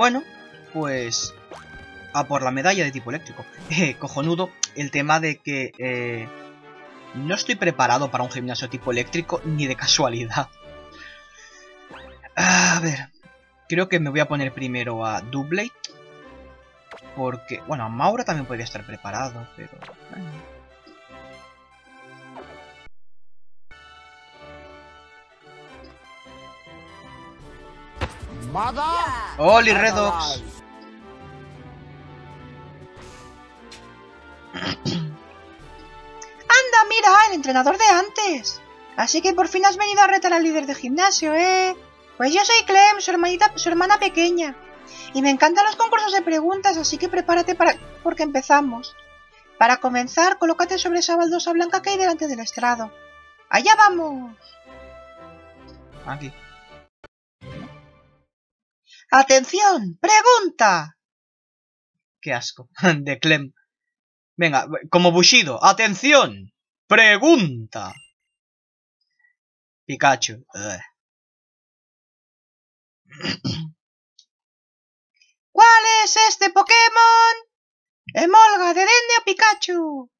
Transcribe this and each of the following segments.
Bueno, pues... A por la medalla de tipo eléctrico. Eh, cojonudo el tema de que... Eh, no estoy preparado para un gimnasio tipo eléctrico ni de casualidad. A ver... Creo que me voy a poner primero a Doublade. Porque... Bueno, a Maura también podría estar preparado, pero... ¡Oli, Redox! ¡Anda, mira! ¡El entrenador de antes! Así que por fin has venido a retar al líder de gimnasio, ¿eh? Pues yo soy Clem, su, hermanita, su hermana pequeña. Y me encantan los concursos de preguntas, así que prepárate para... porque empezamos. Para comenzar, colócate sobre esa baldosa blanca que hay delante del estrado. ¡Allá vamos! Aquí. ¡Atención! ¡Pregunta! Qué asco. De Clem. Venga, como Bushido. ¡Atención! ¡Pregunta! Pikachu. ¿Cuál es este Pokémon? ¿Emolga, de Dende o Pikachu?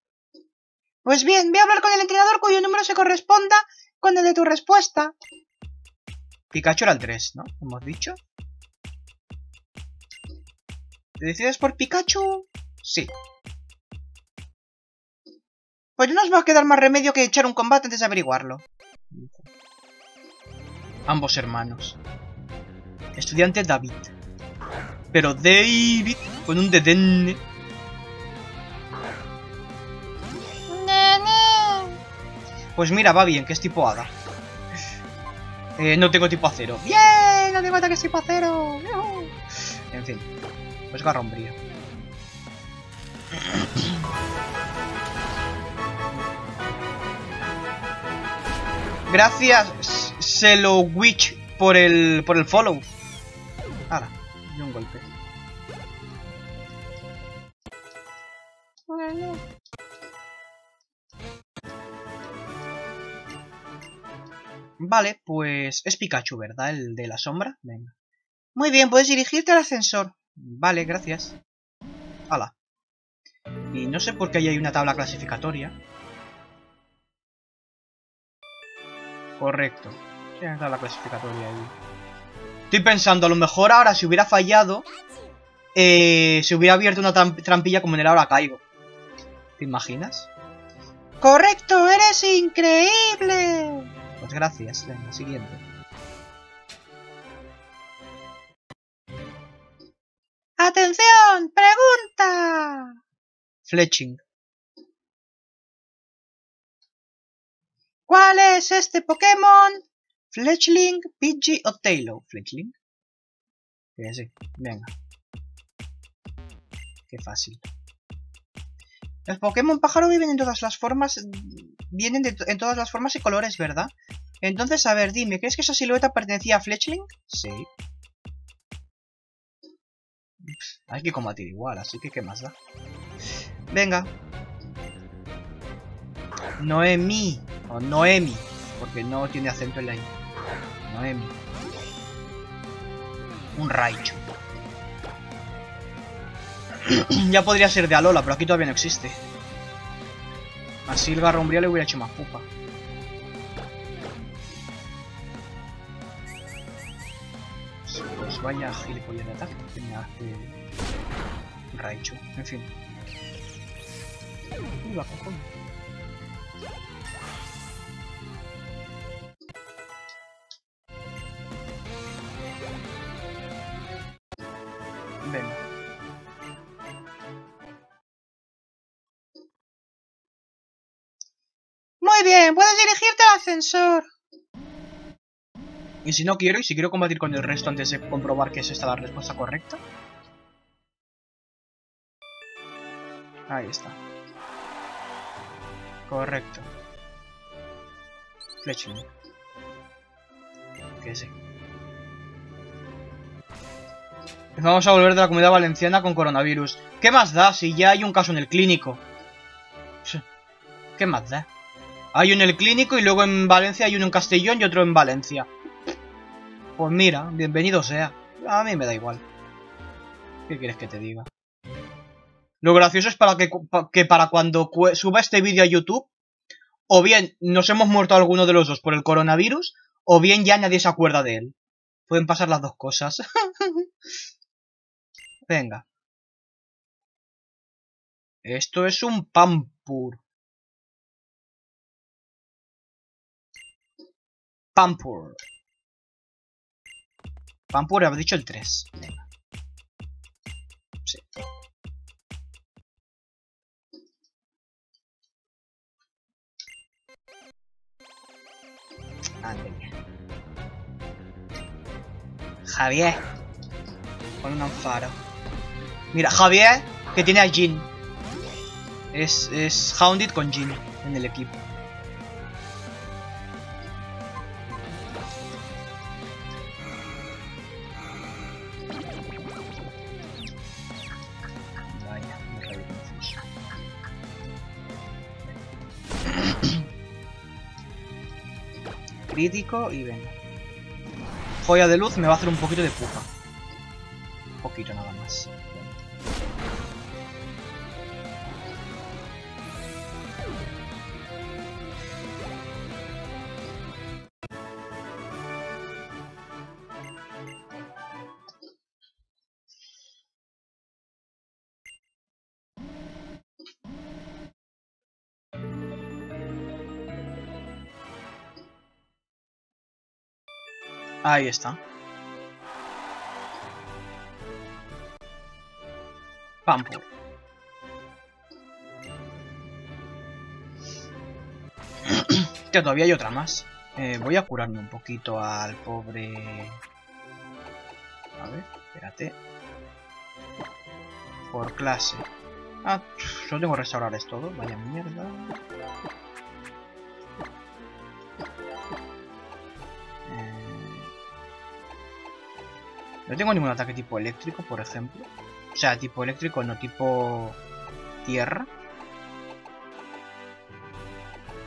Pues bien, voy a hablar con el entrenador cuyo número se corresponda con el de tu respuesta. Pikachu era el 3, ¿no? Hemos dicho. ¿Te decides por Pikachu? Sí. Pues no nos va a quedar más remedio que echar un combate antes de averiguarlo. Ambos hermanos. Estudiante David. Pero David con un dedenne. Pues mira, va bien, que es tipo hada. Eh, no tengo tipo acero. ¡Bien! ¡No tengo ataque tipo acero! En fin. Pues garrombrío. Gracias, Selo Witch, por el, por el follow. Ahora, y un golpe. Vale, pues es Pikachu, ¿verdad? El de la sombra. Venga. Muy bien, puedes dirigirte al ascensor. Vale, gracias. Hala. Y no sé por qué ahí hay una tabla clasificatoria. Correcto. Sí, está la clasificatoria ahí. Estoy pensando, a lo mejor ahora si hubiera fallado, eh, se hubiera abierto una trampilla como en el ahora caigo. ¿Te imaginas? ¡Correcto! ¡Eres increíble! Pues gracias. Venga, siguiente. ¡Atención! ¡Pregunta! Fletching. ¿Cuál es este Pokémon? Fletchling, Pidgey o Tailo. Fletchling. Sí. Venga. Qué fácil. Los Pokémon pájaro viven en todas las formas. Vienen en todas las formas y colores, ¿verdad? Entonces, a ver, dime, ¿crees que esa silueta pertenecía a Fletchling? Sí. Hay que combatir igual, así que ¿qué más da? Venga. Noemi. O Noemi. Porque no tiene acento en la I. Noemi. Un Raichu. ya podría ser de Alola, pero aquí todavía no existe. Así el Garrombría le hubiera hecho más pupa. Vaya gilipollas de ataque que me hace Raichu. En fin. Uy, va cojones. Venga. Muy bien, puedes dirigirte al ascensor. Y si no quiero, y si quiero combatir con el resto antes de comprobar que es esta la respuesta correcta. Ahí está. Correcto. Fletching. Que sí. Vamos a volver de la comunidad valenciana con coronavirus. ¿Qué más da si ya hay un caso en el clínico? ¿Qué más da? Hay uno en el clínico y luego en Valencia hay uno en Castellón y otro en Valencia. Pues mira, bienvenido sea. A mí me da igual. ¿Qué quieres que te diga? Lo gracioso es para que, para cuando suba este vídeo a YouTube, o bien nos hemos muerto alguno de los dos por el coronavirus, o bien ya nadie se acuerda de él. Pueden pasar las dos cosas. Venga. Esto es un Pampur. Pampur. Pampur, habéis dicho el 3. Venga. Sí. Javier. Con un anfaro. Mira, Javier, que tiene a Jin. Es, es Hounded con Jin en el equipo. Crítico y venga. Joya de luz me va a hacer un poquito de puja. Un poquito nada más. Ahí está. Pampur. que todavía hay otra más. Eh, voy a curarme un poquito al pobre... A ver, espérate. Por clase. Ah, solo tengo que restaurar esto. Vaya mierda. No tengo ningún ataque tipo eléctrico, por ejemplo. O sea, tipo eléctrico, no tipo tierra.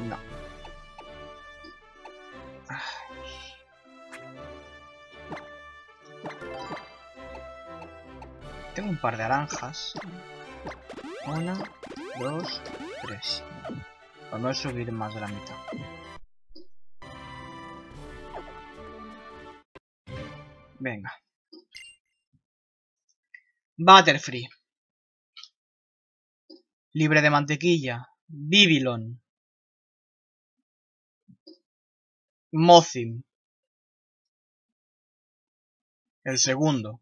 No. Tengo un par de naranjas. Una, dos, tres. Vamos a subir más de la mitad. Venga. Butterfree. Libre de mantequilla. Bibilon. Mothim. El segundo.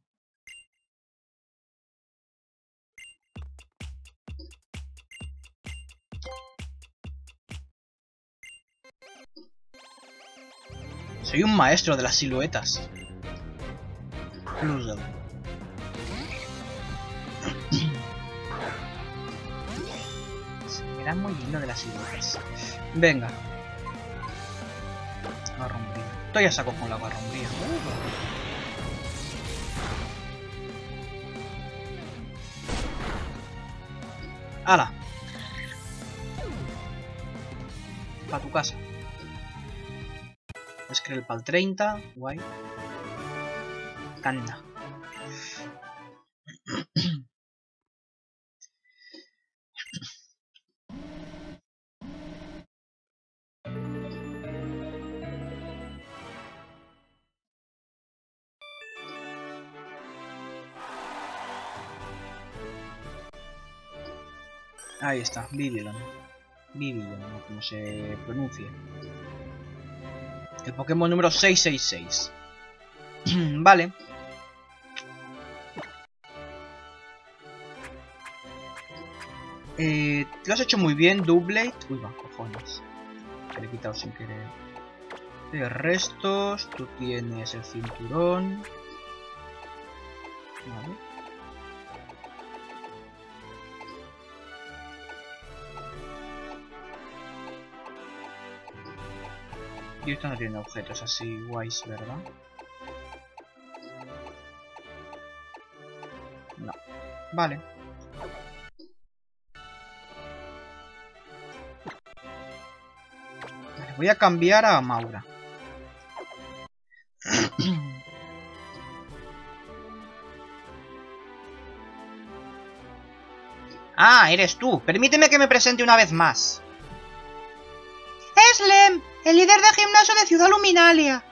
Soy un maestro de las siluetas. Era muy lindo de las ideas. Venga. Garrombría. Estoy a saco con la garrombría. ¡Hala! Para tu casa. Escribe para el 30. Guay. Canda. Ahí está, Vivillon. Vivillon, o como se pronuncie. El Pokémon número 666. vale. Eh, lo has hecho muy bien, Doublade. Uy, va, cojones. Que le he quitado sin querer. De restos, tú tienes el cinturón. Vale. Y esto no tiene objetos así guays, ¿verdad? No. Vale. voy a cambiar a Maura. Ah, eres tú. Permíteme que me presente una vez más. Es el líder de gimnasio de Ciudad Luminalia.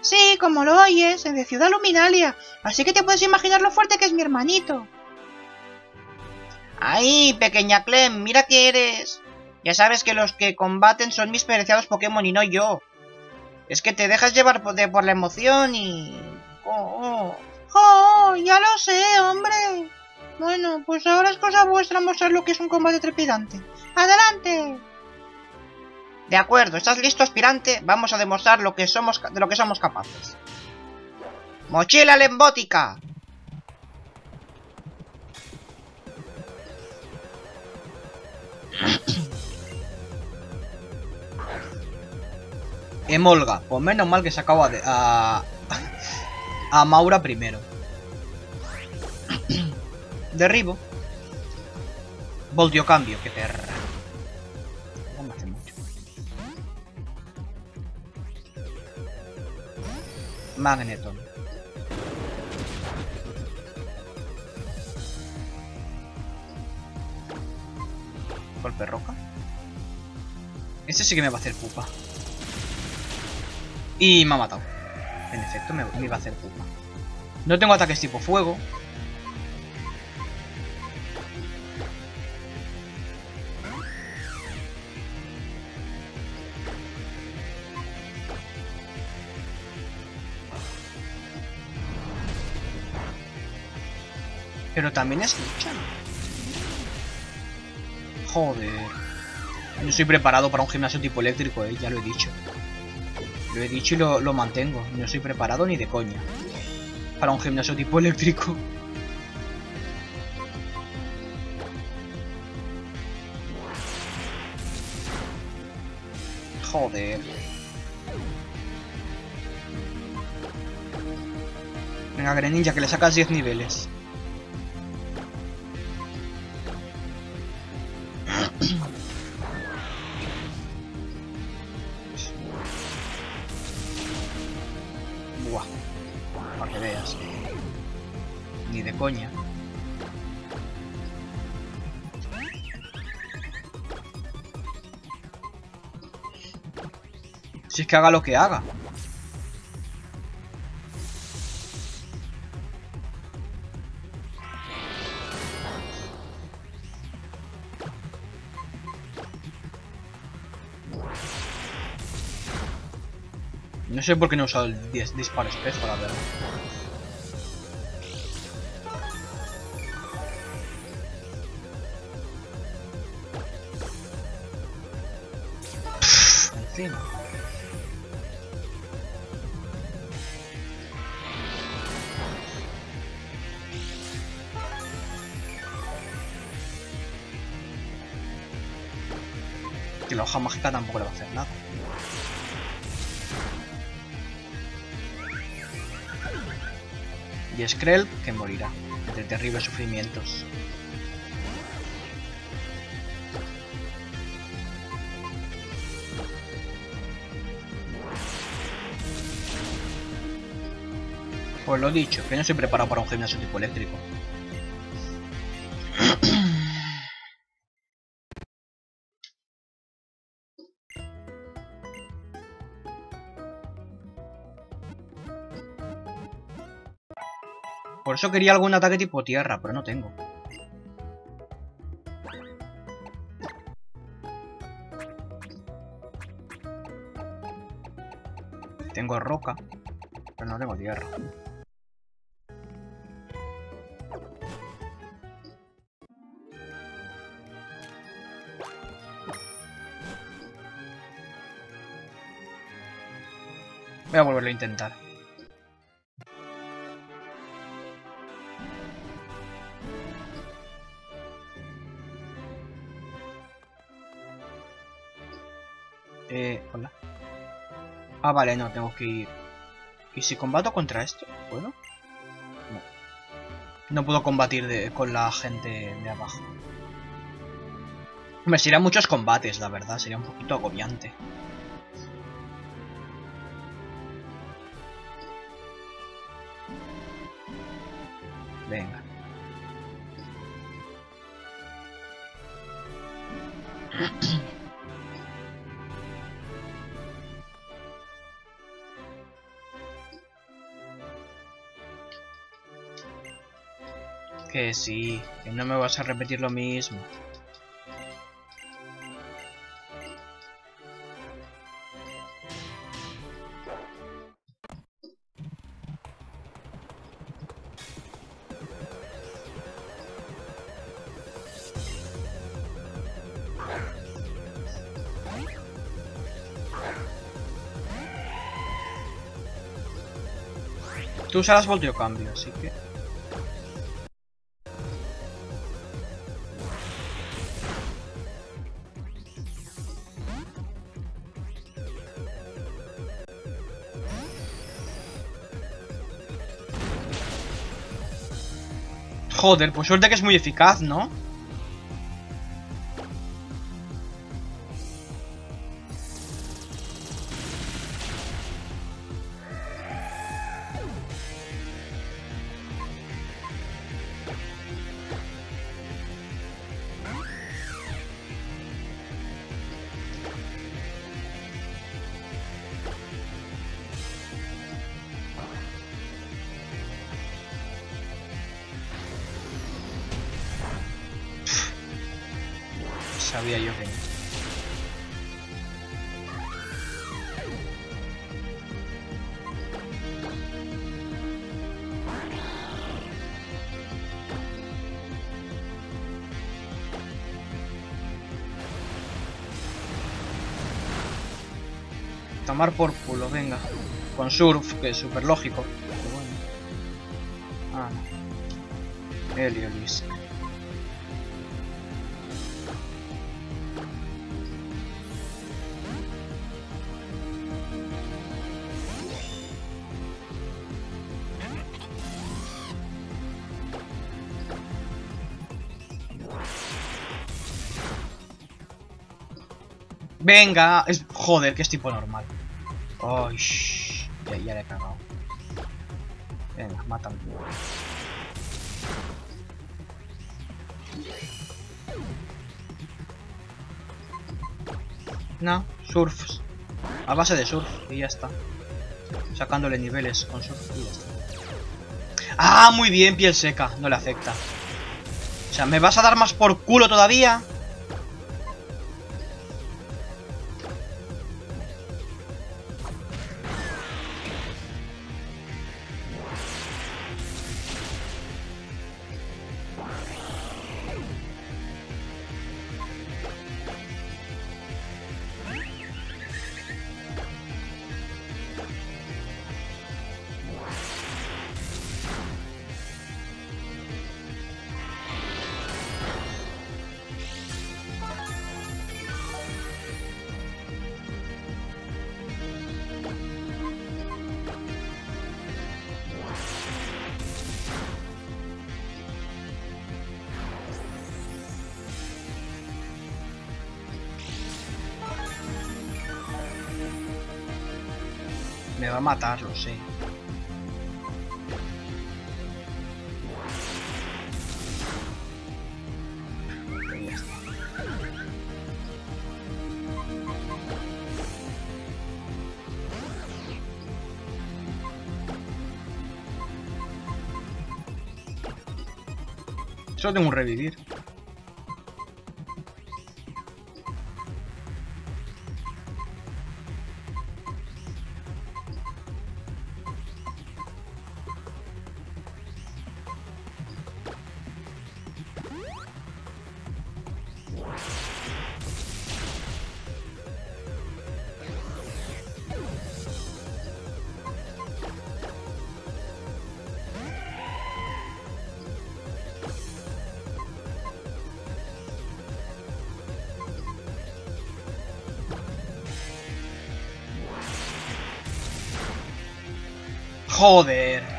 Sí, como lo oyes, de Ciudad Luminalia. Así que te puedes imaginar lo fuerte que es mi hermanito. ¡Ay, pequeña Clem! ¡Mira que eres! Ya sabes que los que combaten son mis preciados Pokémon y no yo. Es que te dejas llevar por, de, por la emoción y... Oh, oh. oh, ya lo sé, hombre. Bueno, pues ahora es cosa vuestra mostrar lo que es un combate trepidante. ¡Adelante! De acuerdo, ¿estás listo, aspirante? Vamos a demostrar lo que somos, de lo que somos capaces. ¡Mochila lembótica! Emolga, pues menos mal que se acaba de... A, a Maura primero. Derribo. Voltio cambio, que perra. Magneton. Golpe roca. Ese sí que me va a hacer pupa. Y me ha matado. En efecto, me, me iba a hacer pupa. No tengo ataques tipo fuego. Pero también es lucha. Joder. No soy preparado para un gimnasio tipo eléctrico, eh, ya lo he dicho. Lo he dicho y lo, lo mantengo. No soy preparado ni de coña. Para un gimnasio tipo eléctrico. Joder. Venga, Greninja, que le sacas 10 niveles. Que haga lo que haga. No sé por qué no he usado el 10 disparo espejo, la verdad. Y Skrell que morirá de terribles sufrimientos. Pues lo dicho, que no estoy preparado para un gimnasio tipo eléctrico. Eso quería algún ataque tipo tierra, pero no tengo. Tengo roca, pero no tengo tierra. Voy a volverlo a intentar. Ah, vale, no, tengo que ir. ¿Y si combato contra esto? ¿Puedo? No. No puedo combatir con la gente de abajo. Hombre, serían muchos combates, la verdad. Sería un poquito agobiante. Sí, que no me vas a repetir lo mismo. Tú usarás voltio cambio, así que... Joder, pues suerte que es muy eficaz, ¿no? Tomar por culo, venga. Con surf, que es súper lógico. Bueno. Ah. Venga, es... Joder, que es tipo normal. Shh, ya, ya le he cagado. Venga, mátame. No, surfs. A base de surf y ya está. Sacándole niveles con surf y ya está. Ah, muy bien, piel seca. No le afecta. O sea, ¿me vas a dar más por culo todavía? Me va a matar, lo sé. Ahí está. Solo tengo un revivir. Joder.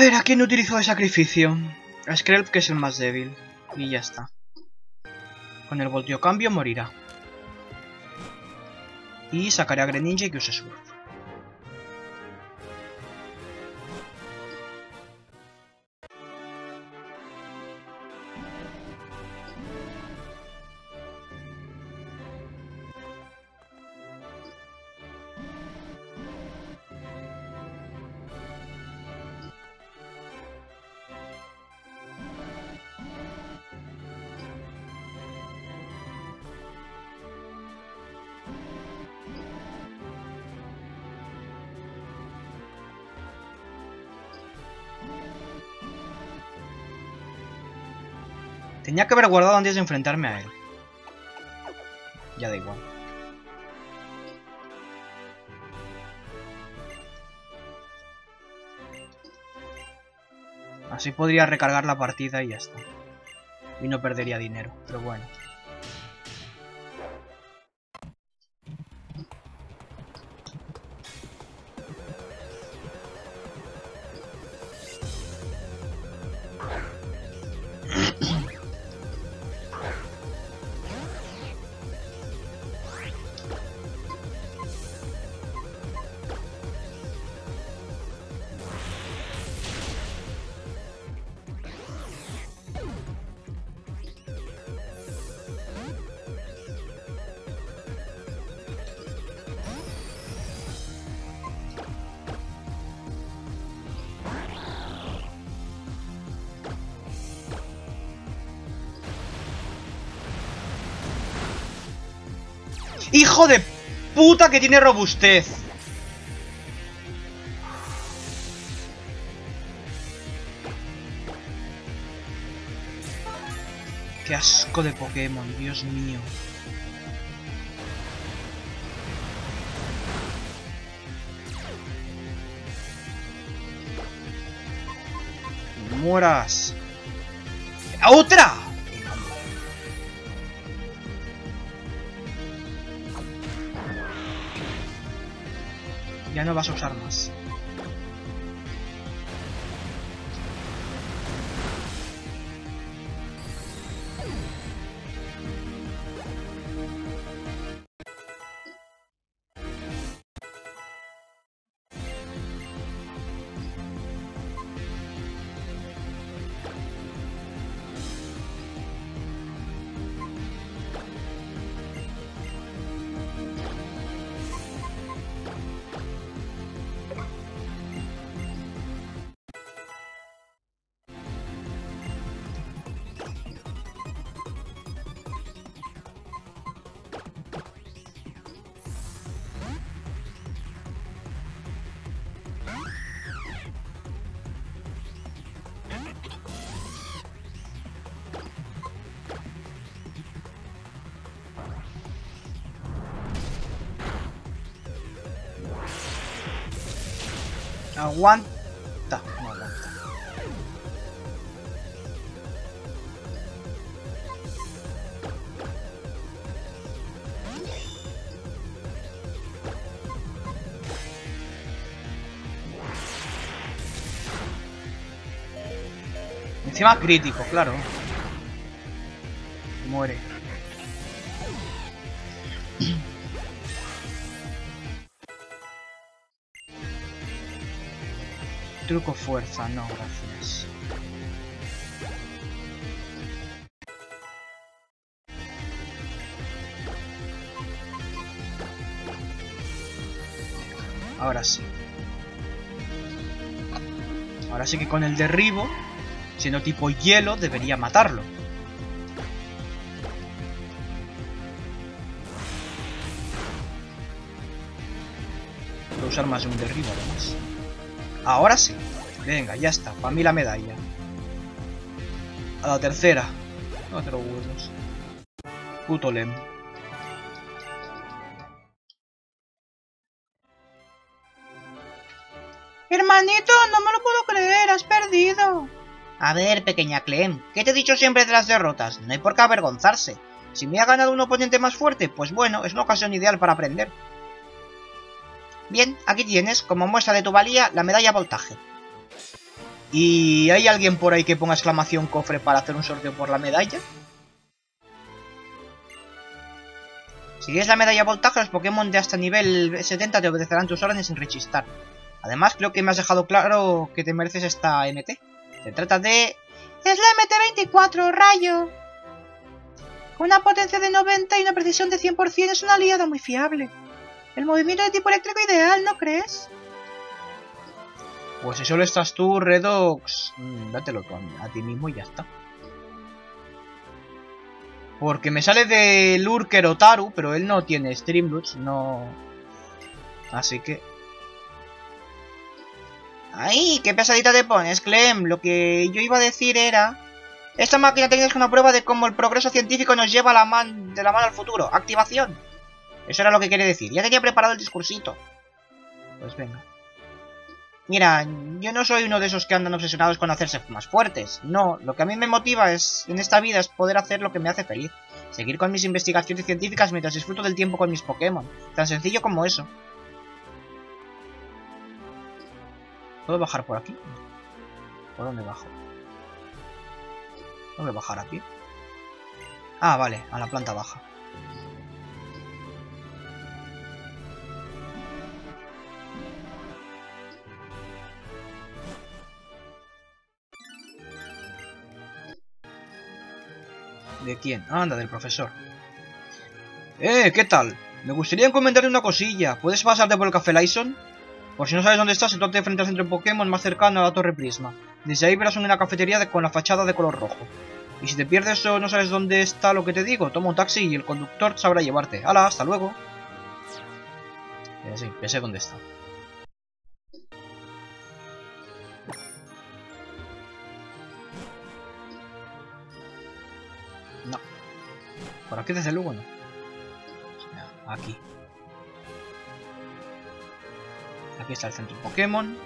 Ver, ¿a quién utilizo de sacrificio? A Skrelv, que es el más débil. Y ya está. Con el voltio cambio morirá. Y sacaré a Greninja y que use Surf. Tenía que haber guardado antes de enfrentarme a él. Ya da igual. Así podría recargar la partida y ya está. Y no perdería dinero, pero bueno. ¡Hijo de puta que tiene robustez! ¡Qué asco de Pokémon, Dios mío! ¡Mueras! ¡Otra! Ya no vas a usar más. Aguanta. No aguanta. Encima crítico, claro. Truco fuerza, no, gracias. Ahora sí. Ahora sí que con el derribo, siendo tipo hielo, debería matarlo. Puedo usar más de un derribo además. Ahora sí. Venga, ya está. Para mí la medalla. A la tercera. No te los huevos. Puto Lem. Hermanito, no me lo puedo creer, has perdido. A ver, pequeña Clem, ¿qué te he dicho siempre de las derrotas? No hay por qué avergonzarse. Si me ha ganado un oponente más fuerte, pues bueno, es una ocasión ideal para aprender. Bien, aquí tienes, como muestra de tu valía, la medalla voltaje. ¿Y hay alguien por ahí que ponga exclamación cofre para hacer un sorteo por la medalla? Si es la medalla voltaje, los Pokémon de hasta nivel 70 te obedecerán tus órdenes sin rechistar. Además, creo que me has dejado claro que te mereces esta MT. Se trata de... ¡Es la MT-24, rayo! Con una potencia de 90 y una precisión de 100% es una aliada muy fiable. El movimiento de tipo eléctrico ideal, ¿no crees? Pues si solo estás tú, Redox, mm, dátelo tú a, a ti mismo y ya está. Porque me sale de Lurker Otaru, pero él no tiene Streamloots, no... Así que... ¡Ay! ¡Qué pesadita te pones, Clem! Lo que yo iba a decir era... Esta máquina técnica es una prueba de cómo el progreso científico nos lleva la man de la mano al futuro. ¡Activación! Eso era lo que quería decir. Ya tenía preparado el discursito. Pues venga. Mira, yo no soy uno de esos que andan obsesionados con hacerse más fuertes. No, lo que a mí me motiva es en esta vida es poder hacer lo que me hace feliz. Seguir con mis investigaciones científicas mientras disfruto del tiempo con mis Pokémon. Tan sencillo como eso. ¿Puedo bajar por aquí? ¿Por dónde bajo? ¿Tengo que bajar aquí? Ah, vale, a la planta baja. ¿De quién? Anda, del profesor. ¡Eh! ¿Qué tal? Me gustaría comentarle una cosilla. ¿Puedes pasarte por el Café Lyson? Por si no sabes dónde estás, sitúate frente al centro Pokémon más cercano a la Torre Prisma. Desde ahí verás una cafetería con la fachada de color rojo. Y si te pierdes o no sabes dónde está lo que te digo, toma un taxi y el conductor sabrá llevarte. ¡Hala! ¡Hasta luego! Sé dónde está. Por aquí desde luego no. Aquí. Aquí está el centro Pokémon.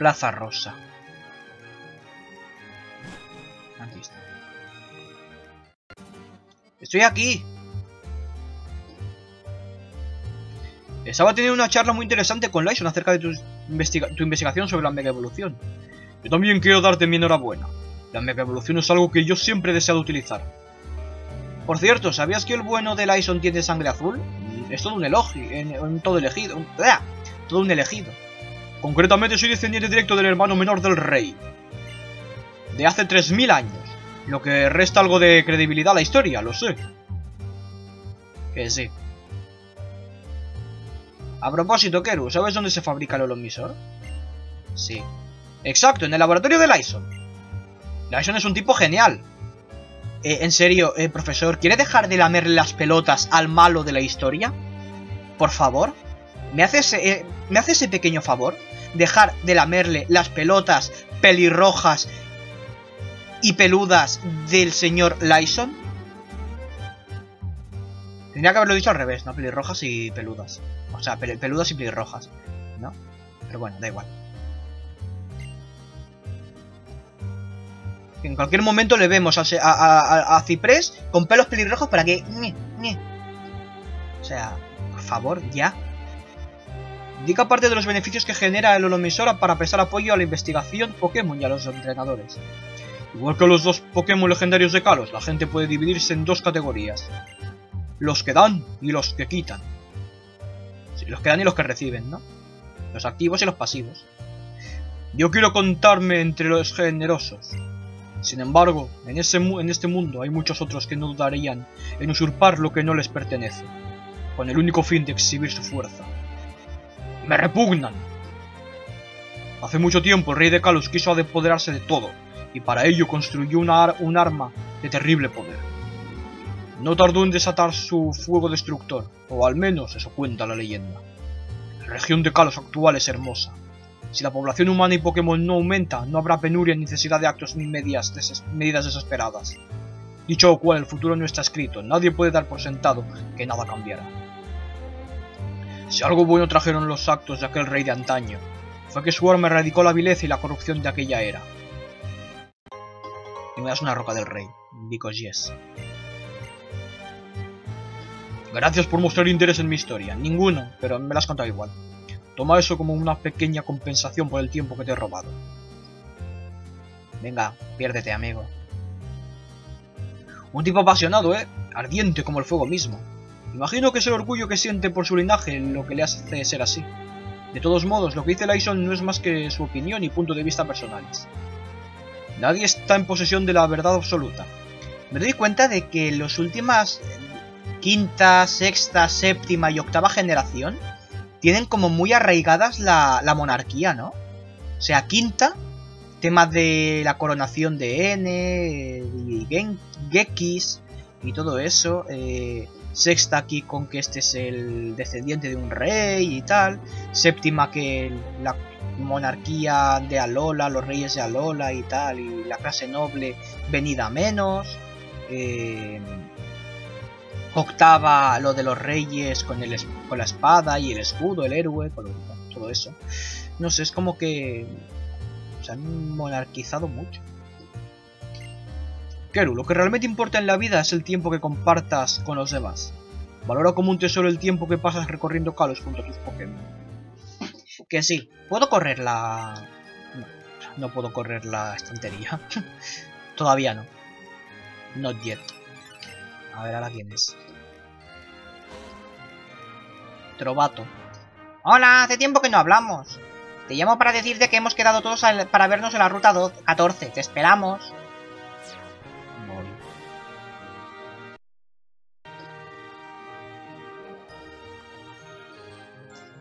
Plaza Rosa. Aquí está. Estoy aquí. Estaba teniendo una charla muy interesante con Lyson acerca de tu, investiga- tu investigación sobre la mega evolución. Yo también quiero darte mi enhorabuena. La mega evolución es algo que yo siempre he deseado utilizar. Por cierto, ¿sabías que el bueno de Lyson tiene sangre azul? Es todo un elogio, en, todo elegido. Todo un elegido. Concretamente soy descendiente directo del hermano menor del rey. De hace 3000 años. Lo que resta algo de credibilidad a la historia, lo sé. Que sí. A propósito, Keru, ¿sabes dónde se fabrica el holomisor? Sí. Exacto, en el laboratorio de Lyson. Lyson es un tipo genial. Eh, en serio, eh, profesor, ¿quiere dejar de lamerle las pelotas al malo de la historia? Por favor. ¿Me hace ese, eh, ¿me hace ese pequeño favor? Dejar de lamerle las pelotas pelirrojas y peludas del señor Lyson. Tendría que haberlo dicho al revés, ¿no? Pelirrojas y peludas. O sea, pel- peludas y pelirrojas, ¿no? Pero bueno, da igual. En cualquier momento le vemos a, a, a- Ciprés con pelos pelirrojos para que... O sea, por favor, ya. Indica parte de los beneficios que genera el holomisora para prestar apoyo a la investigación Pokémon y a los entrenadores. Igual que los dos Pokémon legendarios de Kalos, la gente puede dividirse en dos categorías. Los que dan y los que quitan. Sí, los que dan y los que reciben, ¿no? Los activos y los pasivos. Yo quiero contarme entre los generosos. Sin embargo, en, en este mundo hay muchos otros que no dudarían en usurpar lo que no les pertenece, con el único fin de exhibir su fuerza. ¡Me repugnan! Hace mucho tiempo el rey de Kalos quiso apoderarse de todo, y para ello construyó una un arma de terrible poder. No tardó en desatar su fuego destructor, o al menos eso cuenta la leyenda. La región de Kalos actual es hermosa. Si la población humana y Pokémon no aumenta, no habrá penuria ni necesidad de actos ni medidas, deses medidas desesperadas. Dicho lo cual, el futuro no está escrito. Nadie puede dar por sentado que nada cambiará. Si algo bueno trajeron los actos de aquel rey de antaño, fue que su arma erradicó la vileza y la corrupción de aquella era. Y me das una roca del rey. Because yes. Gracias por mostrar interés en mi historia. Ninguno, pero me la has contado igual. Toma eso como una pequeña compensación por el tiempo que te he robado. Venga, piérdete, amigo. Un tipo apasionado, ¿eh? Ardiente como el fuego mismo. Imagino que es el orgullo que siente por su linaje lo que le hace ser así. De todos modos, lo que dice Lyson no es más que su opinión y punto de vista personales. Nadie está en posesión de la verdad absoluta. Me doy cuenta de que los últimas quinta, sexta, séptima y octava generación tienen como muy arraigadas la, la monarquía, ¿no? O sea, quinta, temas de la coronación de N, y Gekis y todo eso. Eh, sexta aquí con que este es el descendiente de un rey y tal. Séptima que la monarquía de Alola, los reyes de Alola y tal, y la clase noble venida menos. Eh, octava lo de los reyes con, el, con la espada y el escudo, el héroe, todo eso. No sé, es como que se han monarquizado mucho. Keru, lo que realmente importa en la vida es el tiempo que compartas con los demás. Valora como un tesoro el tiempo que pasas recorriendo Kalos junto a tus Pokémon. Que sí, puedo correr la... No, no puedo correr la estantería. Todavía no. Not yet. A ver, ahora tienes. Trovato. Hola, hace tiempo que no hablamos. Te llamo para decirte que hemos quedado todos para vernos en la ruta 14. Te esperamos.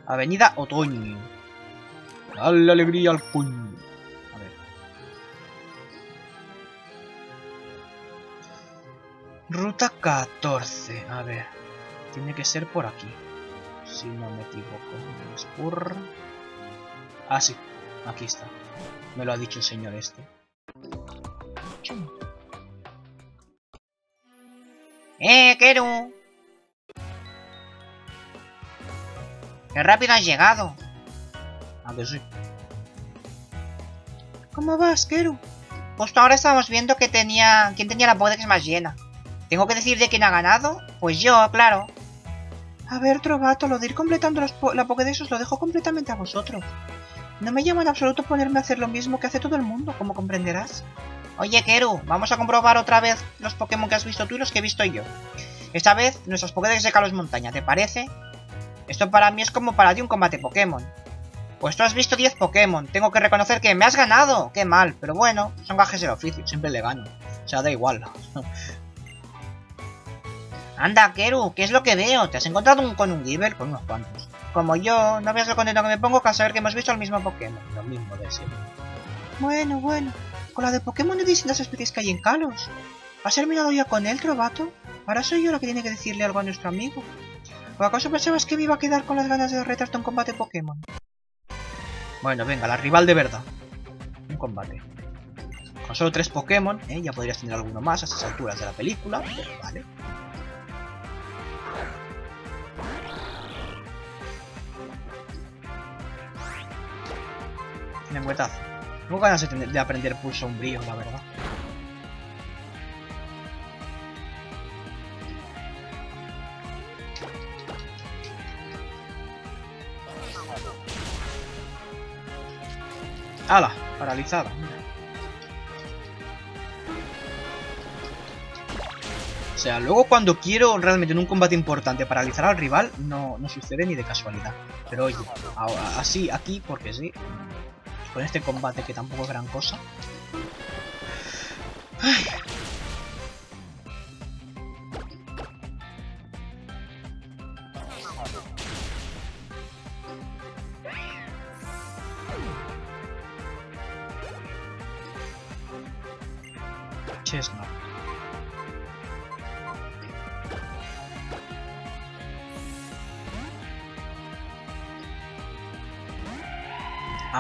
Avenida Otoño. Dale alegría al puño. A ver. Ruta 14. A ver. Tiene que ser por aquí. Si no me equivoco. Ah, sí. Aquí está. Me lo ha dicho el señor este. ¡Eh, Keru! ¡Qué rápido has llegado! A que sí. ¿Cómo vas, Keru? Justo ahora estamos viendo que tenía... quién tenía la Pokédex más llena. ¿Tengo que decir de quién ha ganado? Pues yo, claro. A ver, Trovato, lo de ir completando los la Pokédex os lo dejo completamente a vosotros. No me llama en absoluto ponerme a hacer lo mismo que hace todo el mundo, como comprenderás. Oye, Keru, vamos a comprobar otra vez los Pokémon que has visto tú y los que he visto yo. Esta vez, nuestros Pokédex de Kalos Montaña, ¿te parece? Esto para mí es como para ti un combate Pokémon. Pues tú has visto 10 Pokémon, tengo que reconocer que me has ganado. Qué mal, pero bueno, son gajes del oficio, siempre le gano. O sea, da igual. Anda, Keru, ¿qué es lo que veo? ¿Te has encontrado un, con un Giver? Con unos cuantos. Como yo, no veas lo contento que me pongo que al saber que hemos visto el mismo Pokémon. Lo mismo de siempre. Bueno, bueno. Con la de Pokémon de distintas especies que hay en Kalos. ¿Has terminado ya con él, Trovato? Ahora soy yo la que tiene que decirle algo a nuestro amigo. ¿O acaso pensabas que me iba a quedar con las ganas de retarte un combate Pokémon? Bueno, venga, la rival de verdad. Un combate. Con solo tres Pokémon, ¿eh? ya podrías tener alguno más a estas alturas de la película, pero vale. Lengüetazo. Tengo ganas de, de aprender pulso umbrío, la verdad. ¡Hala! Paralizada. O sea, luego cuando quiero realmente en un combate importante paralizar al rival, no, no sucede ni de casualidad. Pero oye, así, aquí, porque sí. Con este combate que tampoco es gran cosa. Ay.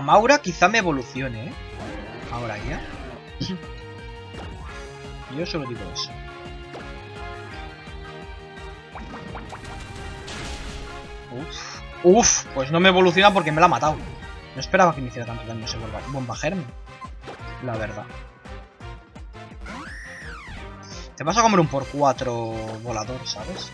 Maura quizá me evolucione, ¿eh? Ahora ya. Yo solo digo eso. Uf. Uf, pues no me evoluciona porque me la ha matado. No esperaba que me hiciera tanto daño ese bomba, germen. La verdad. Te vas a comer un por 4 volador, ¿sabes?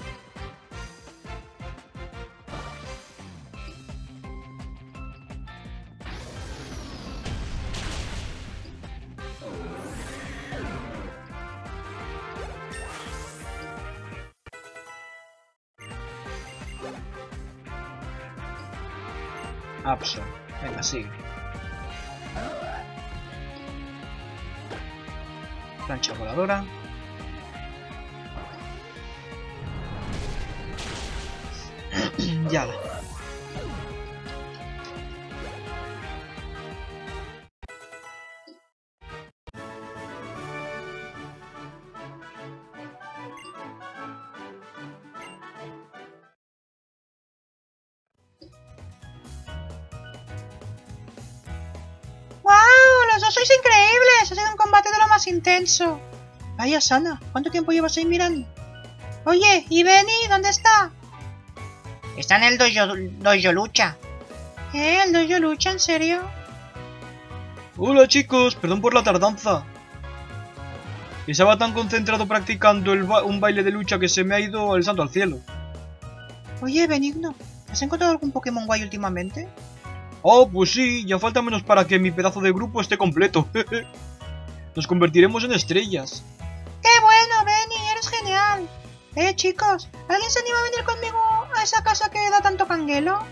Más intenso. Vaya, Sana, ¿cuánto tiempo llevas ahí mirando? Oye, ¿y Benny? ¿Dónde está? Está en el dojo, dojo lucha. ¿Eh? ¿El dojo lucha? ¿En serio? Hola chicos, perdón por la tardanza. Estaba tan concentrado practicando el ba- un baile de lucha que se me ha ido el santo al cielo. Oye, Benigno, ¿has encontrado algún Pokémon guay últimamente? Oh, pues sí, ya falta menos para que mi pedazo de grupo esté completo. Nos convertiremos en estrellas. ¡Qué bueno, Benny! ¡Eres genial! Eh, chicos, ¿alguien se anima a venir conmigo a esa casa que da tanto canguelo?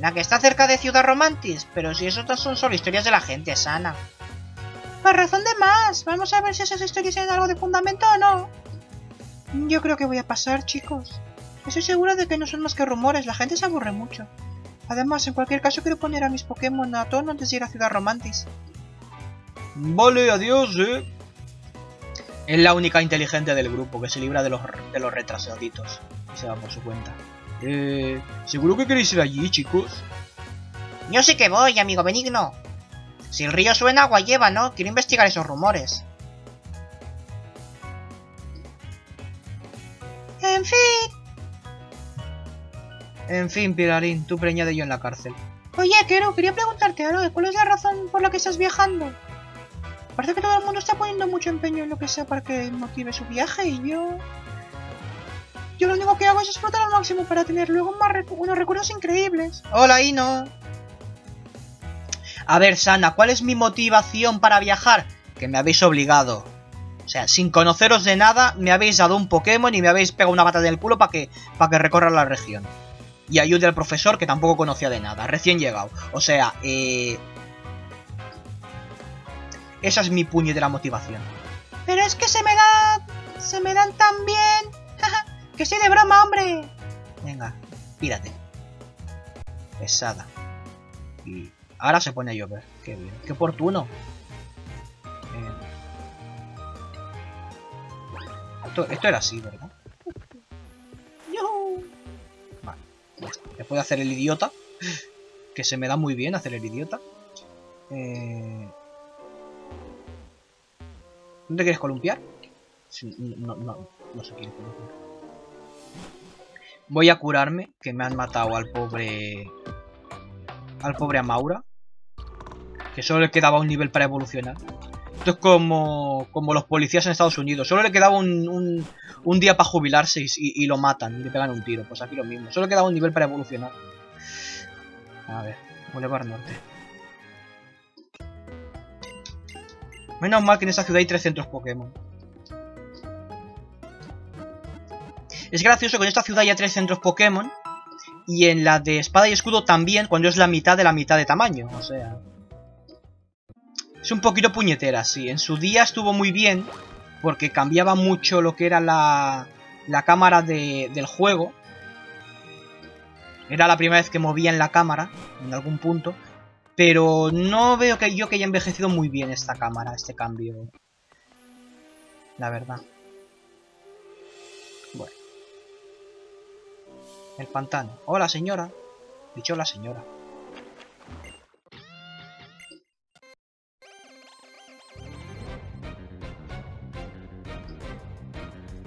La que está cerca de Ciudad Romantis. Pero si eso son solo historias de la gente sana. Por razón de más. Vamos a ver si esas historias tienen algo de fundamento o no. Yo creo que voy a pasar, chicos. Estoy segura de que no son más que rumores. La gente se aburre mucho. Además, en cualquier caso, quiero poner a mis Pokémon a tono antes de ir a Ciudad Romantis. Vale, adiós, eh. Es la única inteligente del grupo que se libra de los, de los retrasaditos. Y se va por su cuenta. Eh, ¿Seguro que queréis ir allí, chicos? Yo sí que voy, amigo benigno. Si el río suena, agua lleva, ¿no? Quiero investigar esos rumores. En fin. En fin, Pilarín, tú preña de yo en la cárcel. Oye, Kero, quería preguntarte algo. ¿Cuál es la razón por la que estás viajando? Parece que todo el mundo está poniendo mucho empeño en lo que sea para que motive su viaje y yo... Yo lo único que hago es explotar al máximo para tener luego más unos recuerdos increíbles. Hola, Ino. A ver, Sana, ¿cuál es mi motivación para viajar? Que me habéis obligado. O sea, sin conoceros de nada, me habéis dado un Pokémon y me habéis pegado una pata en el culo para que, para que recorra la región. Y ayude al profesor que tampoco conocía de nada, recién llegado. O sea, eh... Esa es mi puñetera motivación. Pero es que se me da... Se me dan tan bien... que estoy de broma, hombre. Venga, pírate. Pesada. Y ahora se pone a llover. Qué bien. Qué oportuno. Eh, Esto, esto era así, ¿verdad? Vale. Después de hacer el idiota. Que se me da muy bien hacer el idiota. Eh... ¿No te quieres columpiar? Sí, No, no, no se quiere columpiar. Voy a curarme, que me han matado al pobre... Al pobre Amaura. Que solo le quedaba un nivel para evolucionar. Esto es como, como los policías en Estados Unidos. Solo le quedaba un, un, un día para jubilarse y, y- y lo matan. Y le pegan un tiro. Pues aquí lo mismo. Solo le quedaba un nivel para evolucionar. A ver. Boulevard Norte. Menos mal que en esta ciudad hay tres centros Pokémon. Es gracioso que en esta ciudad haya tres centros Pokémon. Y en la de espada y escudo también, cuando es la mitad de la mitad de tamaño. O sea. Es un poquito puñetera, sí. En su día estuvo muy bien. Porque cambiaba mucho lo que era la, la cámara de- del juego. Era la primera vez que movían la cámara. En algún punto. Pero no veo que yo que haya envejecido muy bien esta cámara, este cambio. La verdad. Bueno. El pantano. Hola, señora. Dicho la señora.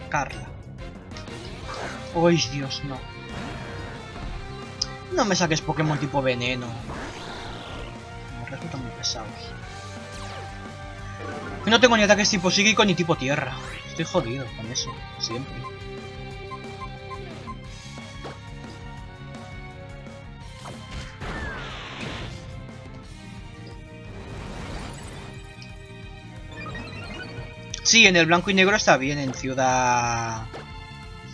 Carla. ¡Ay, Dios, no! No me saques Pokémon tipo veneno. Resultan muy pesados. No tengo ni ataques tipo psíquico ni tipo tierra. Estoy jodido con eso, siempre. Sí, en el blanco y negro está bien, en ciudad...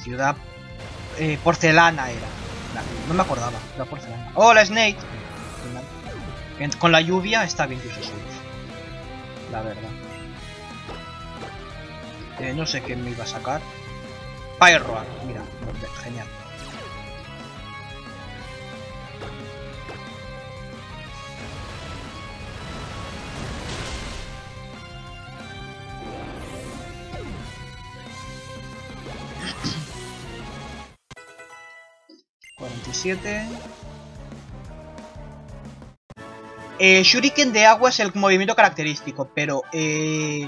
Ciudad... Eh, porcelana era. No me acordaba, la porcelana. ¡Hola, Snake! Con la lluvia está bien que use La verdad. Eh, no sé qué me iba a sacar. Pyroar, mira, genial. Eh, shuriken de agua es el movimiento característico, pero eh,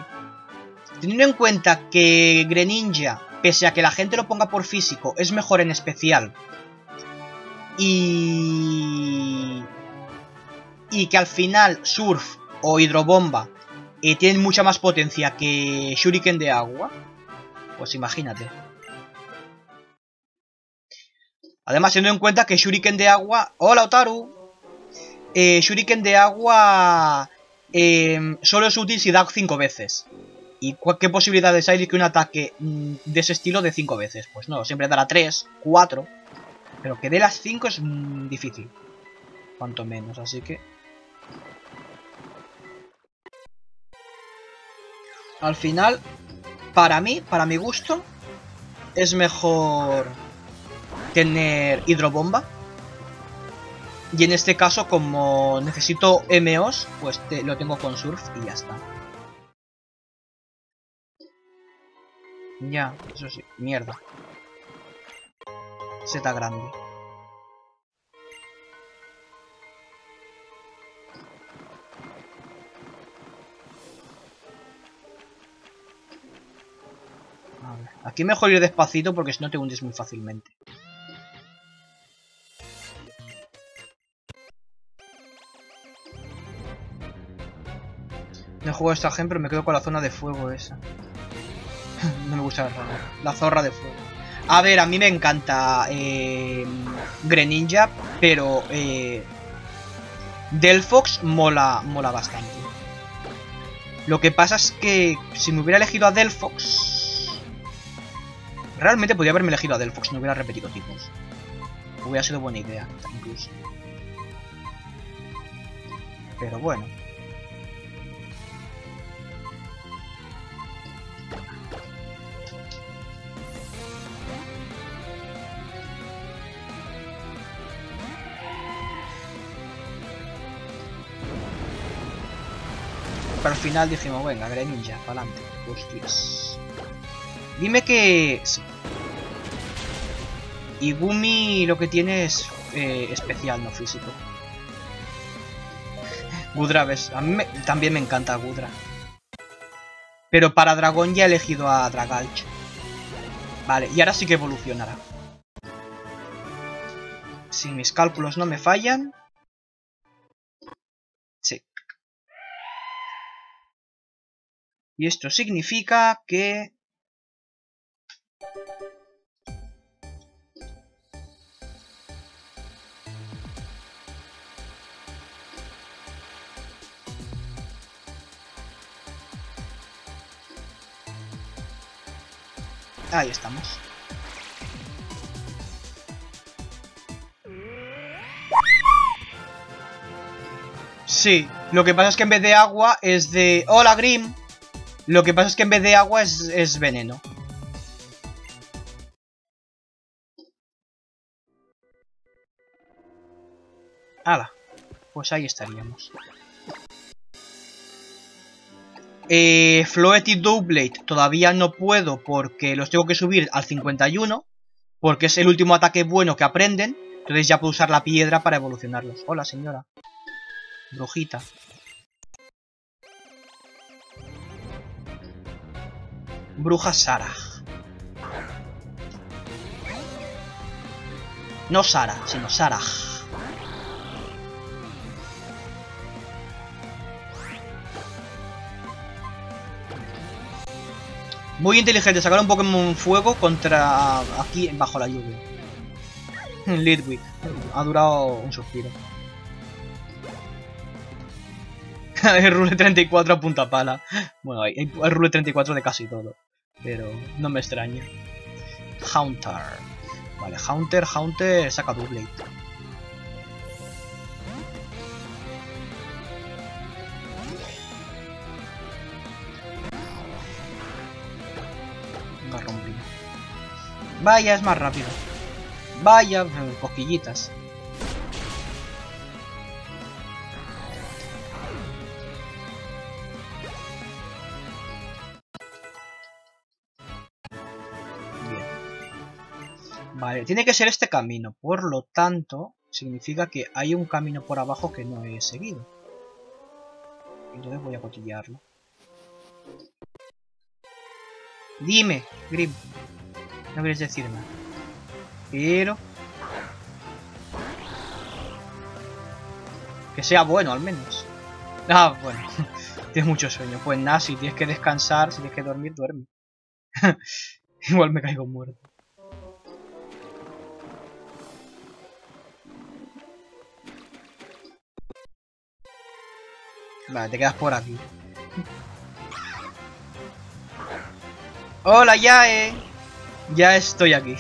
teniendo en cuenta que Greninja, pese a que la gente lo ponga por físico, es mejor en especial. Y... Y que al final Surf o Hidrobomba eh, tienen mucha más potencia que Shuriken de agua. Pues imagínate. Además, teniendo en cuenta que Shuriken de agua... ¡Hola, Otaru! Eh, shuriken de agua em, solo es útil si da 5 veces. ¿Y qué posibilidades hay de que un ataque mm, de ese estilo de 5 veces? Pues no, siempre dará 3, 4. Pero que dé las 5 es mm, difícil. Cuanto menos, así que... Al final, para mí, para mi gusto, es mejor tener hidrobomba. Y en este caso, como necesito MOs, pues lo tengo con surf y ya está. Ya, eso sí, mierda. Z grande. Aquí mejor ir despacito porque si no te hundes muy fácilmente. No juego esta gen, pero me quedo con la zona de fuego esa. no me gusta la, zorra de fuego. A ver, a mí me encanta eh, Greninja, pero eh, Delphox mola, mola bastante. Lo que pasa es que si me hubiera elegido a Delphox... Realmente podría haberme elegido a Delphox no hubiera repetido tipos. Hubiera sido buena idea, incluso. Pero bueno. Final dijimos, venga, Greninja, para adelante. Hostias. Dime que... Sí. Y Gumi lo que tiene es eh, especial, no físico. Gudra, ves, a mí también me encanta Gudra. Pero para dragón ya he elegido a Dragalch. Vale, y ahora sí que evolucionará. Si mis cálculos no me fallan, Y esto significa que... Ahí estamos. Sí, lo que pasa es que en vez de agua es de... ¡Hola, Grim! Lo que pasa es que en vez de agua es, veneno. Hala, pues ahí estaríamos. Eh, Floety Doublade todavía no puedo porque los tengo que subir al 51. Porque es el último ataque bueno que aprenden. Entonces ya puedo usar la piedra para evolucionarlos. Hola, señora. Brujita. Bruja Sara. No Sara, sino Sara. Muy inteligente sacar un Pokémon fuego contra aquí bajo la lluvia. Lidwig. Ha durado un suspiro. el rule 34 a punta pala. Bueno, hay, el rule 34 de casi todo. Pero no me extraña. Haunter. Vale, Haunter, Haunter saca Doublade. Vaya, es más rápido. Vaya, eh, cosquillitas. Vale, tiene que ser este camino. Por lo tanto, significa que hay un camino por abajo que no he seguido. Entonces voy a cotillearlo. Dime, Grim. No quieres decir nada. Pero... Que sea bueno, al menos. Ah, bueno. tienes mucho sueño. Pues nada, si tienes que descansar, si tienes que dormir, duerme. Igual me caigo muerto. Vale, te quedas por aquí. Hola, ya, eh. Ya estoy aquí.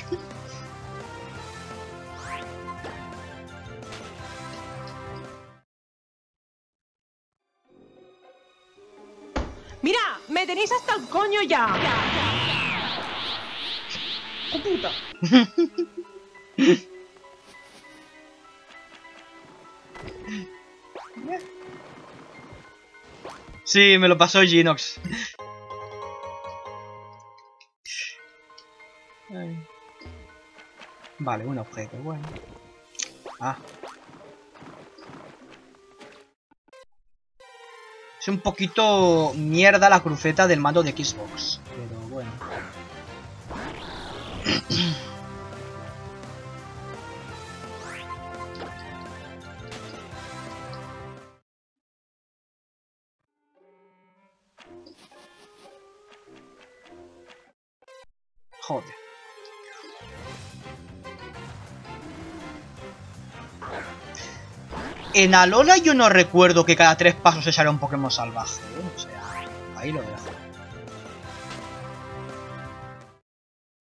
Mira, me tenéis hasta el coño ya. ¡Oh, puta! Sí, me lo pasó Ginox. Vale, un objeto, bueno. Ah. Es un poquito mierda la cruceta del mando de Xbox, pero bueno. En Alola yo no recuerdo que cada tres pasos se sale un Pokémon salvaje. ¿eh? O sea, ahí lo dejo.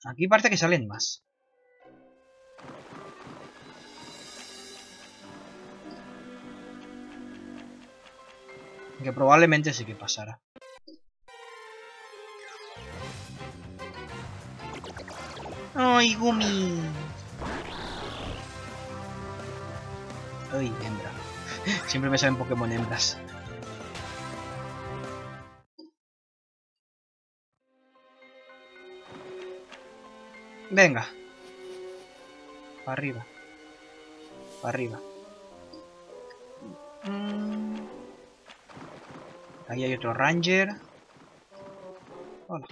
Aquí parece que salen más. Que probablemente sí que pasará. ¡Ay, Gumi! ¡Ay, hembra! Siempre me salen Pokémon hembras. Venga. Para arriba. Para arriba. Mm. Ahí hay otro Ranger. Hola.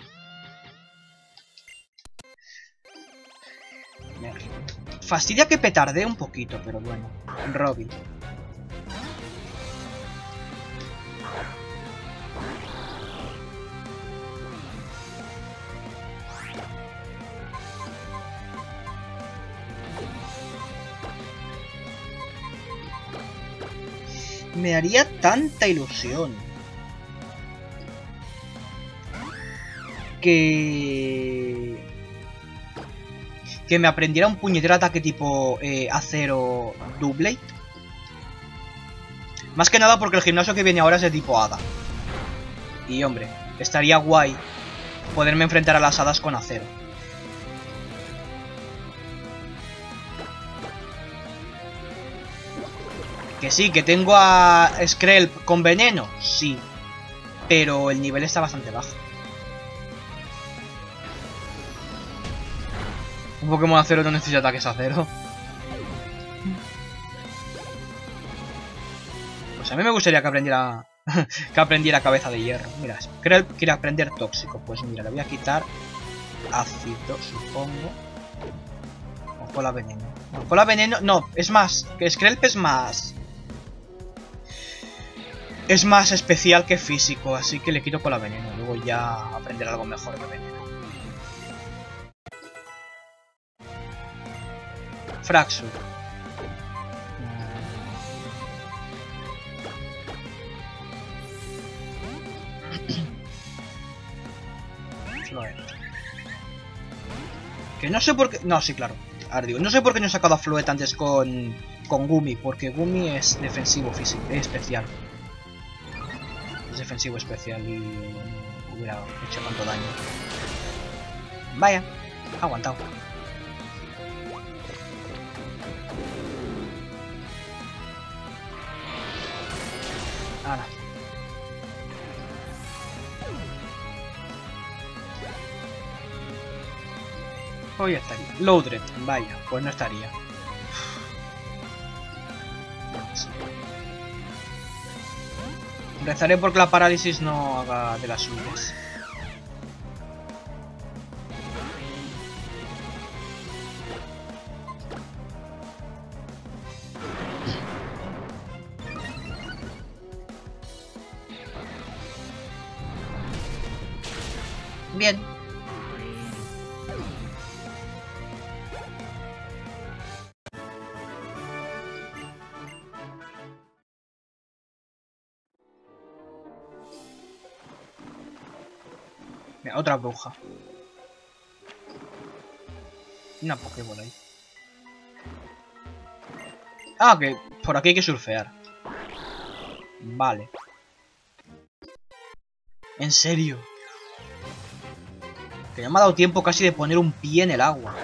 Fastidia que petardee un poquito, pero bueno. Robin. Me haría tanta ilusión. Que... Que me aprendiera un puñetero ataque tipo eh, acero Doublade. Más que nada porque el gimnasio que viene ahora es de tipo hada. Y hombre, estaría guay poderme enfrentar a las hadas con acero. Que sí, que tengo a Skrell con veneno, sí. Pero el nivel está bastante bajo. Un Pokémon acero no necesita ataques acero. Pues a mí me gustaría que aprendiera que aprendiera cabeza de hierro. Mira, Skrell quiere aprender tóxico. Pues mira, le voy a quitar ácido, supongo. Ojo la veneno. Cola veneno... No, es más. Que Skrelp es más... Es más especial que físico, así que le quito cola veneno. Luego ya aprender algo mejor de veneno. Fraxur. Que no sé por qué... No, sí, claro. Ahora no sé por qué no he sacado a Floet antes con, con Gumi, porque Gumi es defensivo físico, es especial. Es defensivo especial y hubiera hecho tanto daño. Vaya, aguantado. Ahora. Hoy estaría. Loadred, vaya, pues no estaría. Rezaré porque la parálisis no haga de las suyas. Una Pokéball ahí. Ah, que por aquí hay que surfear. Vale. ¿En serio? Que ya me ha dado tiempo casi de poner un pie en el agua.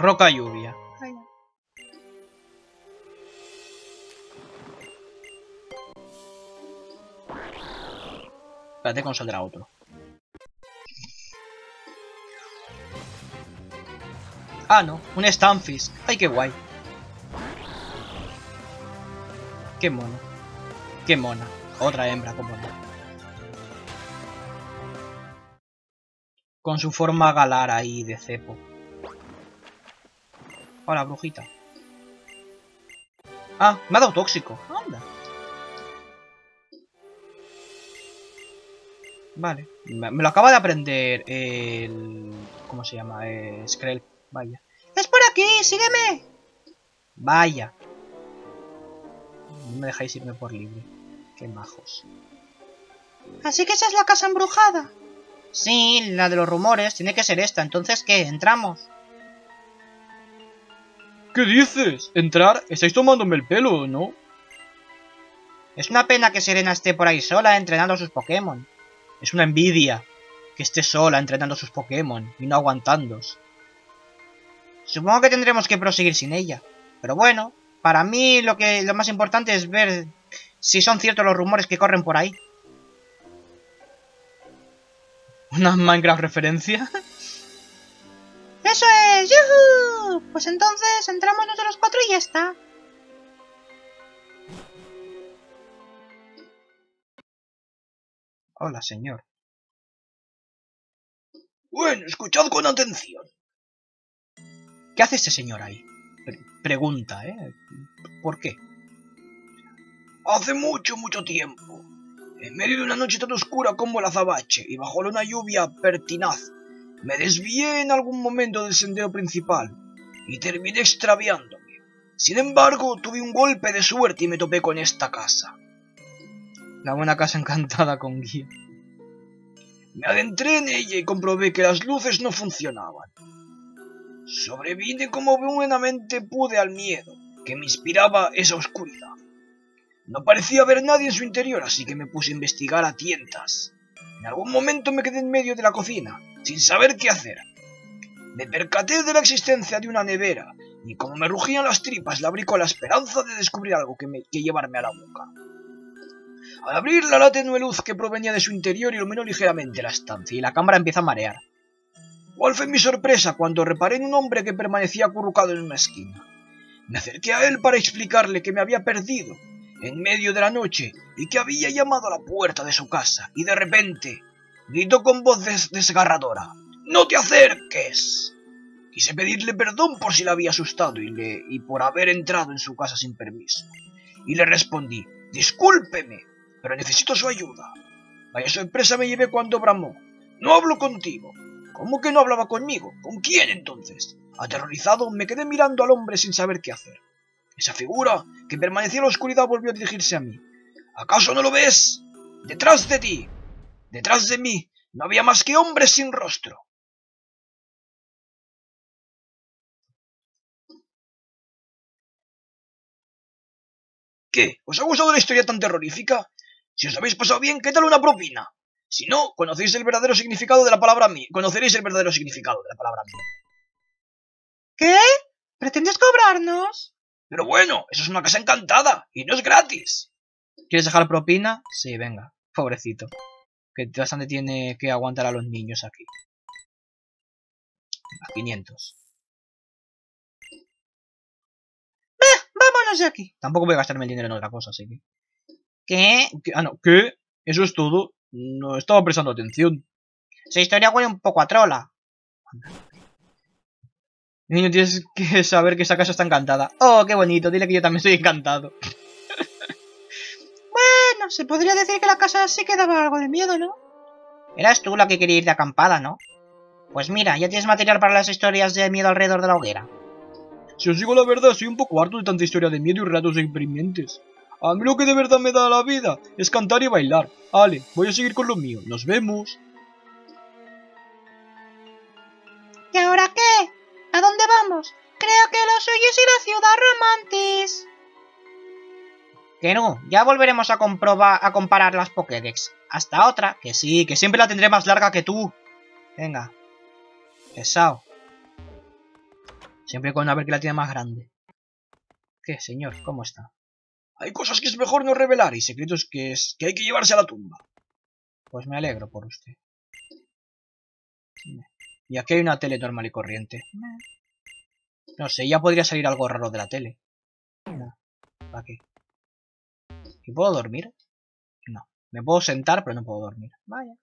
Roca lluvia. Espérate con saldrá otro. Ah, no, un Stunfisk. Ay, qué guay. Qué mono. Qué mona. Otra hembra, como no. Con su forma galar ahí de cepo. Hola, brujita. Ah, me ha dado tóxico. Anda. Vale. Me, lo acaba de aprender el... ¿Cómo se llama? Eh, Skrelp. Vaya. ¡Es por aquí! ¡Sígueme! Vaya. No me dejáis irme por libre. Qué majos. Así que esa es la casa embrujada. Sí, la de los rumores. Tiene que ser esta. Entonces, ¿qué? ¿Entramos? ¿Qué dices? ¿Entrar? Estáis tomándome el pelo, ¿no? Es una pena que Serena esté por ahí sola entrenando a sus Pokémon. Es una envidia que esté sola entrenando a sus Pokémon y no aguantándos. Supongo que tendremos que proseguir sin ella. Pero bueno, para mí lo que lo más importante es ver si son ciertos los rumores que corren por ahí. ¿Una Minecraft referencia? ¡Eso es! ¡Yuhu! Pues entonces entramos nosotros cuatro y ya está. Hola, señor. Bueno, escuchad con atención. ¿Qué hace este señor ahí? Pre- pregunta, ¿eh? ¿Por qué? Hace mucho, mucho tiempo, en medio de una noche tan oscura como el azabache y bajo una lluvia pertinaz, me desvié en algún momento del sendero principal y terminé extraviándome. Sin embargo, tuve un golpe de suerte y me topé con esta casa. La buena casa encantada con guía. Me adentré en ella y comprobé que las luces no funcionaban. Sobrevine como buenamente pude al miedo que me inspiraba esa oscuridad. No parecía haber nadie en su interior, así que me puse a investigar a tientas. En algún momento me quedé en medio de la cocina, sin saber qué hacer. Me percaté de la existencia de una nevera, y como me rugían las tripas, la abrí con la esperanza de descubrir algo que, que llevarme a la boca. Al abrirla, la tenue luz que provenía de su interior iluminó ligeramente la estancia. Y la cámara empieza a marear. ¿Cuál fue mi sorpresa cuando reparé en un hombre que permanecía acurrucado en una esquina? Me acerqué a él para explicarle que me había perdido en medio de la noche y que había llamado a la puerta de su casa y de repente gritó con voz des- desgarradora ¡No te acerques! Quise pedirle perdón por si la había asustado y por haber entrado en su casa sin permiso. Y le respondí Discúlpeme, pero necesito su ayuda. Vaya sorpresa me llevé cuando bramó. No hablo contigo. ¿Cómo que no hablaba conmigo? ¿Con quién entonces? Aterrorizado, me quedé mirando al hombre sin saber qué hacer. Esa figura, que permanecía en la oscuridad, volvió a dirigirse a mí. ¿Acaso no lo ves? ¡Detrás de ti! Detrás de mí no había más que hombres sin rostro. ¿Qué? ¿Os ha gustado la historia tan terrorífica? Si os habéis pasado bien, ¿qué tal una propina? Si no, conocéis el verdadero significado de la palabra mí. Conoceréis el verdadero significado de la palabra mí. ¿Qué? ¿Pretendes cobrarnos? Pero bueno, eso es una casa encantada y no es gratis. ¿Quieres dejar propina? Sí, venga. Pobrecito. Que bastante tiene que aguantar a los niños aquí. A 500. Vámonos de aquí. Tampoco voy a gastarme el dinero en otra cosa, así que... ¿Qué? ¿Qué? Ah, no. ¿Qué? ¿Eso es todo? No estaba prestando atención. Esa historia huele un poco a trola. Niño, tienes que saber que esa casa está encantada. Oh, qué bonito. Dile que yo también estoy encantado. Se podría decir que la casa sí que daba algo de miedo, ¿no? Eras tú la que quería ir de acampada, ¿no? Pues mira, ya tienes material para las historias de miedo alrededor de la hoguera. Si os digo la verdad, soy un poco harto de tanta historia de miedo y relatos deprimentes. A mí lo que de verdad me da la vida es cantar y bailar. Ale, voy a seguir con lo mío. Nos vemos. ¿Y ahora qué? ¿A dónde vamos? Creo que lo suyo es ir a Ciudad Romantis. Que no, ya volveremos a comprobar, a comparar las Pokédex. Hasta otra. Que sí, que siempre la tendré más larga que tú. Venga. Pesado. Siempre con a ver que la tiene más grande. ¿Qué, señor? ¿Cómo está? Hay cosas que es mejor no revelar y secretos que es que hay que llevarse a la tumba. Pues me alegro por usted. Y aquí hay una tele normal y corriente. No sé, ya podría salir algo raro de la tele. No. ¿Para qué? ¿Y puedo dormir? No. Me puedo sentar, pero no puedo dormir. Vaya.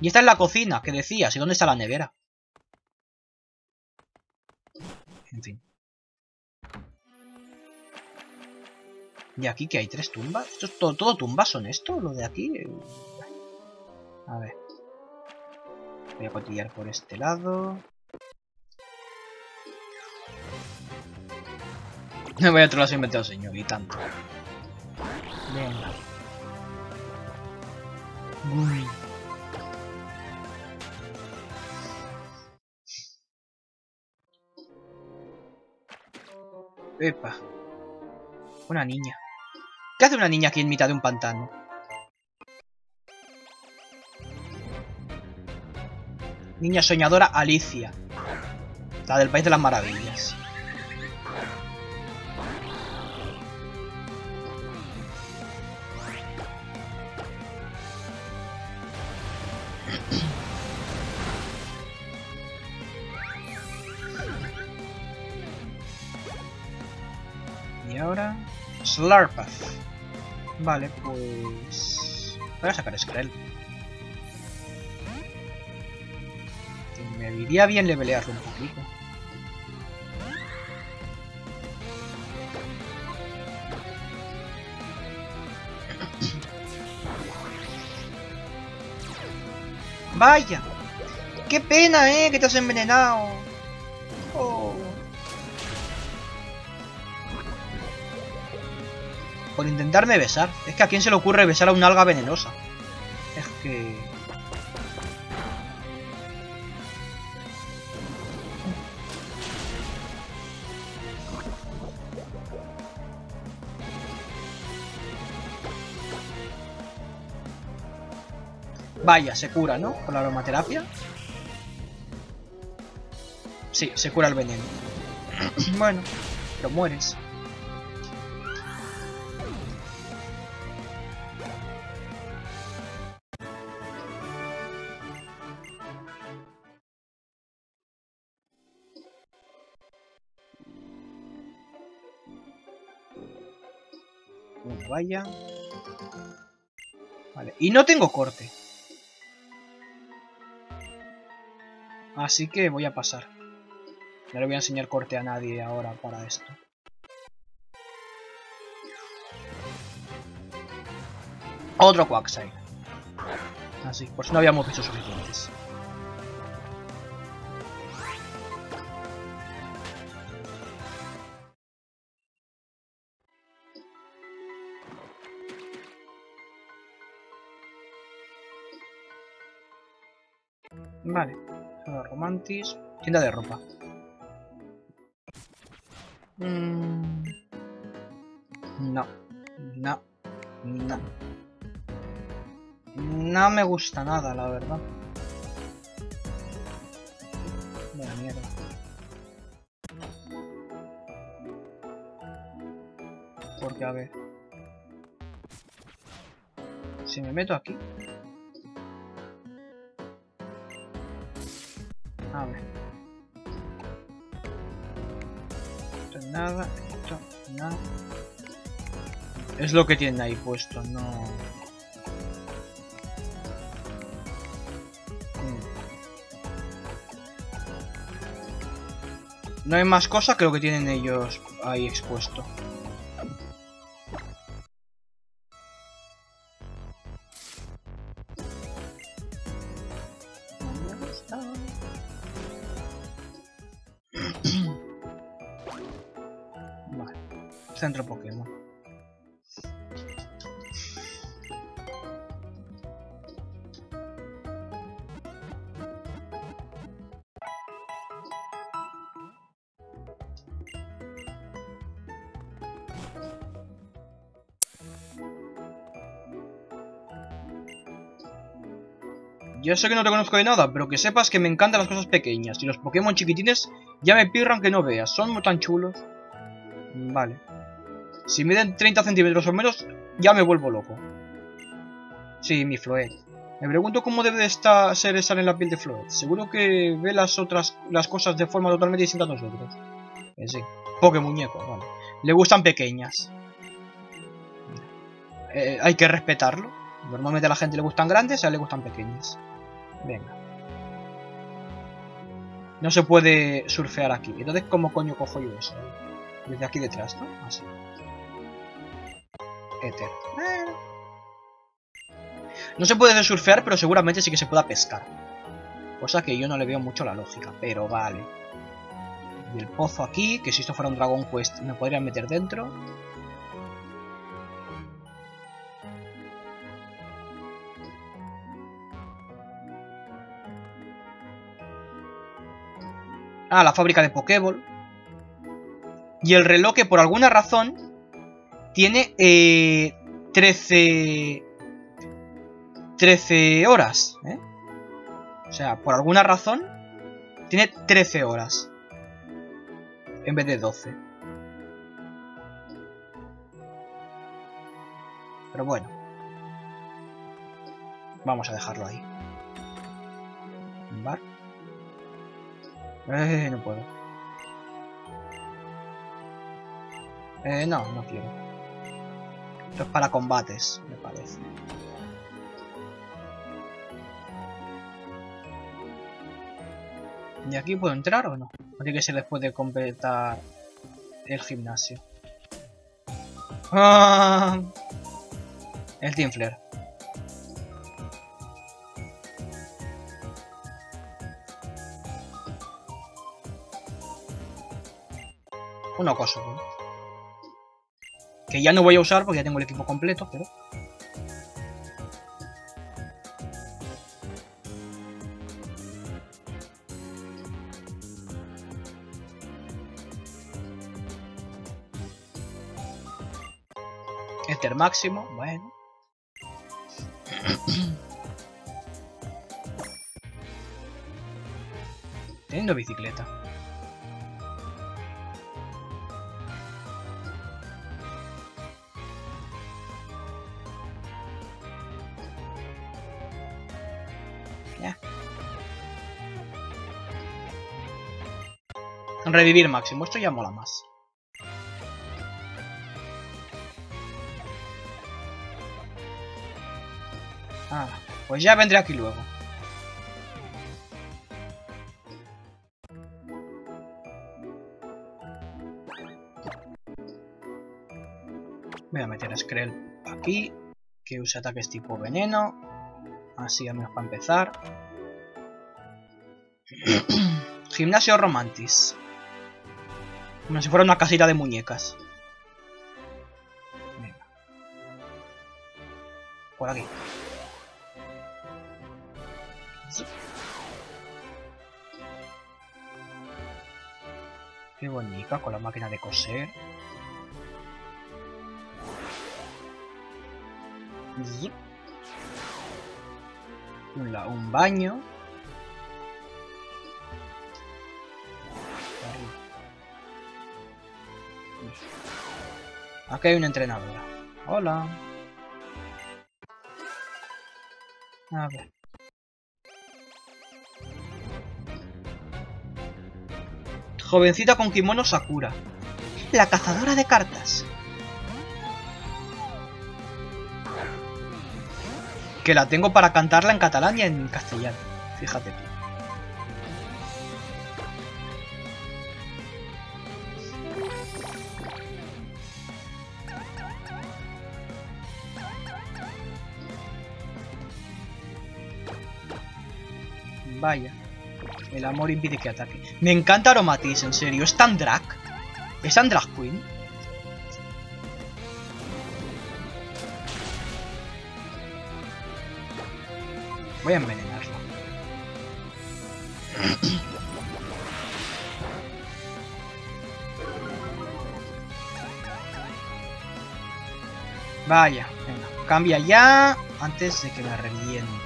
Y esta es la cocina, que decías. ¿Y dónde está la nevera? En fin. ¿Y aquí que hay? ¿Tres tumbas? ¿Esto es todo, todo tumbas son esto? ¿Lo de aquí? A ver. Voy a cotillar por este lado. Me voy a trolar inventado, señor, y tanto. Epa. Una niña. ¿Qué hace una niña aquí en mitad de un pantano? Niña soñadora Alicia. La del País de las Maravillas. Slurpath. Vale, pues... Voy a sacar Skrell. Me iría bien levelearlo un poquito. Vaya. Qué pena, eh, que te has envenenado. Por intentarme besar. Es que a quién se le ocurre besar a una alga venenosa. Es que... Vaya, se cura, ¿no? Con la aromaterapia. Sí, se cura el veneno. bueno, pero mueres. Vale, y no tengo corte. Así que voy a pasar. No le voy a enseñar corte a nadie ahora para esto. Otro Quagsire. Así, por si no habíamos visto suficientes. Vale. Zona Romantis. Tienda de ropa. Mm. No. No. No. No me gusta nada, la verdad. Vaya mierda. Porque, a ver... Si me meto aquí... A ver. Esto nada, esto nada. Es lo que tienen ahí puesto, no... No hay más cosa que lo que tienen ellos ahí expuesto. Centro Pokémon. Yo sé que no te conozco de nada, pero que sepas que me encantan las cosas pequeñas. Y los Pokémon chiquitines ya me pirran que no veas. Son muy tan chulos. Vale. Si miden 30 centímetros o menos, ya me vuelvo loco. Sí, mi Floet. Me pregunto cómo debe de estar, ser estar en la piel de Floet. Seguro que ve las otras las cosas de forma totalmente distinta a nosotros. Eh, sí. Pokémuñeco, vale. Le gustan pequeñas. Eh, hay que respetarlo. Normalmente a la gente le gustan grandes, a él le gustan pequeñas. Venga. No se puede surfear aquí. Entonces, ¿cómo coño cojo yo eso? Desde aquí detrás, ¿no? Así. Éter. No se puede surfear, pero seguramente sí que se pueda pescar. Cosa que yo no le veo mucho la lógica, pero vale. Y el pozo aquí, que si esto fuera un Dragon Quest me podrían meter dentro. Ah, la fábrica de Pokéball. Y el reloj que por alguna razón tiene eh, 13... 13 horas. ¿eh? O sea, por alguna razón tiene 13 horas. En vez de 12. Pero bueno. Vamos a dejarlo ahí. Vale. Eh, no puedo. Eh, no, no quiero. Esto es para combates, me parece. ¿Y aquí puedo entrar o no? ¿O tiene que se les puede completar el gimnasio? ¡Ah! El Team Flare. Un acoso. ¿no? Que ya no voy a usar porque ya tengo el equipo completo, pero... Ether máximo, bueno. Teniendo bicicleta. revivir máximo. Esto ya mola más. Ah, pues ya vendré aquí luego. Voy a meter a Skrell aquí, que usa ataques tipo veneno. Así al menos para empezar. Gimnasio Romantis. Como si fuera una casita de muñecas. Venga. Por aquí. Qué bonita con la máquina de coser. Un, un baño. Aquí hay una entrenadora. Hola. A ver. Jovencita con kimono Sakura. La cazadora de cartas. Que la tengo para cantarla en catalán y en castellano. Fíjate tú. Vaya. El amor impide que ataque. Me encanta Aromatis, en serio. ¿Es tan? ¿Es tan queen? Voy a envenenarla. Vaya, venga, cambia ya antes de que me reviente.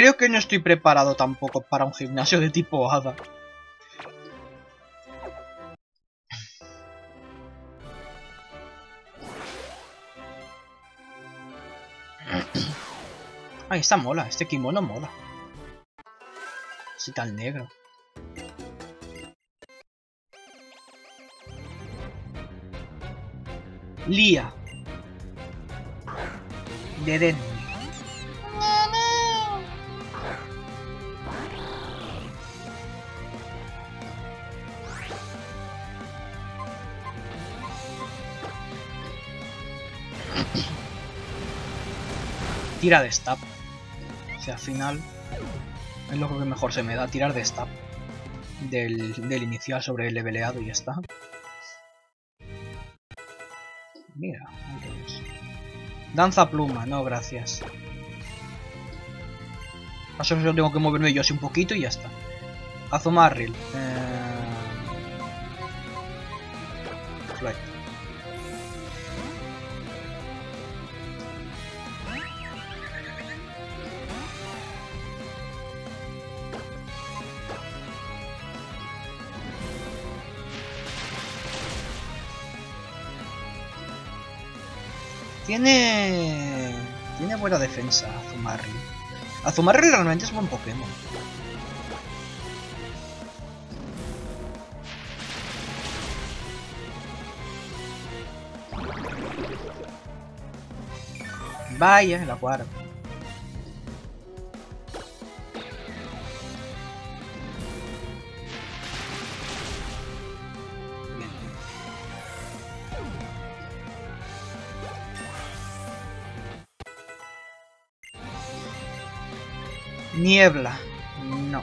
Creo que no estoy preparado tampoco para un gimnasio de tipo hada. Ay, esta mola, este kimono mola. Así tan negro. Lía. De Tira de stab. O sea, al final es lo que mejor se me da, tirar de stab. Del, del inicial sobre el leveleado y ya está. Mira, tenemos. Danza pluma, no, gracias. Eso solo tengo que moverme yo así un poquito y ya está. Azumarril. Eh... Tiene... Tiene buena defensa Azumarri. Azumarri realmente es buen Pokémon. Vaya, la cuadra. Niebla. No.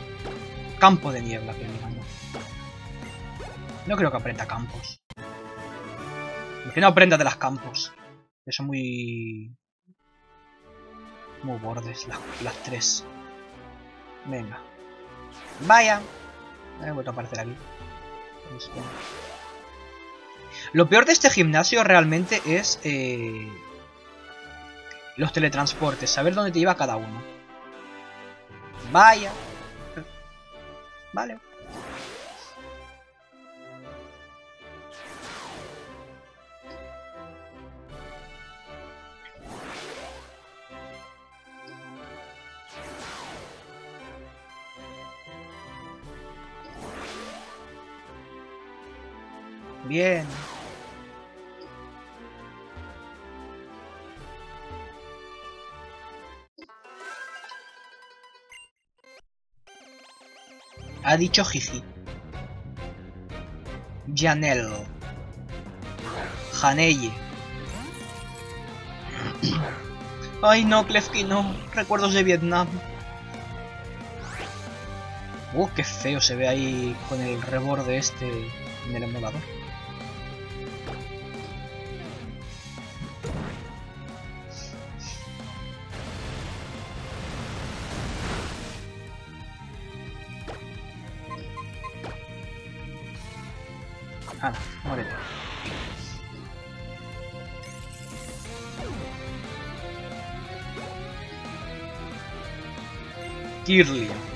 Campo de niebla, que digan. No. Creo que aprenda campos. ¿Por qué no aprenda de las campos? Que son muy... Muy bordes las, las tres. Venga. Vaya. He vuelto a aparecer aquí. Lo peor de este gimnasio realmente es... eh, los teletransportes. Saber dónde te lleva cada uno. Vaya. Vale. Bien. Ha dicho Jiji. Janel. Janelle. Ay no, Klefki, no. Recuerdos de Vietnam. Uh, qué feo se ve ahí con el reborde este en el emulador. Kirlia.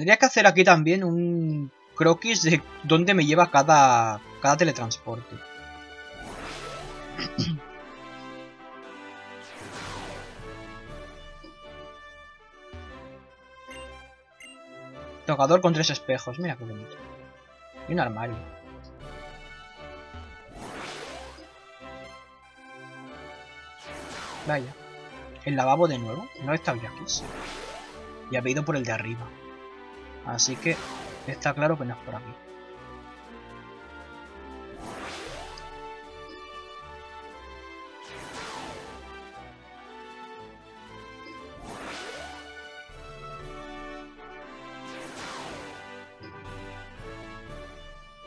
Tendría que hacer aquí también un croquis de dónde me lleva cada, cada teletransporte. Tocador con tres espejos, mira qué bonito. Y un armario. Vaya. El lavabo de nuevo. No está aquí. Y había ido por el de arriba. Así que está claro que no es por aquí.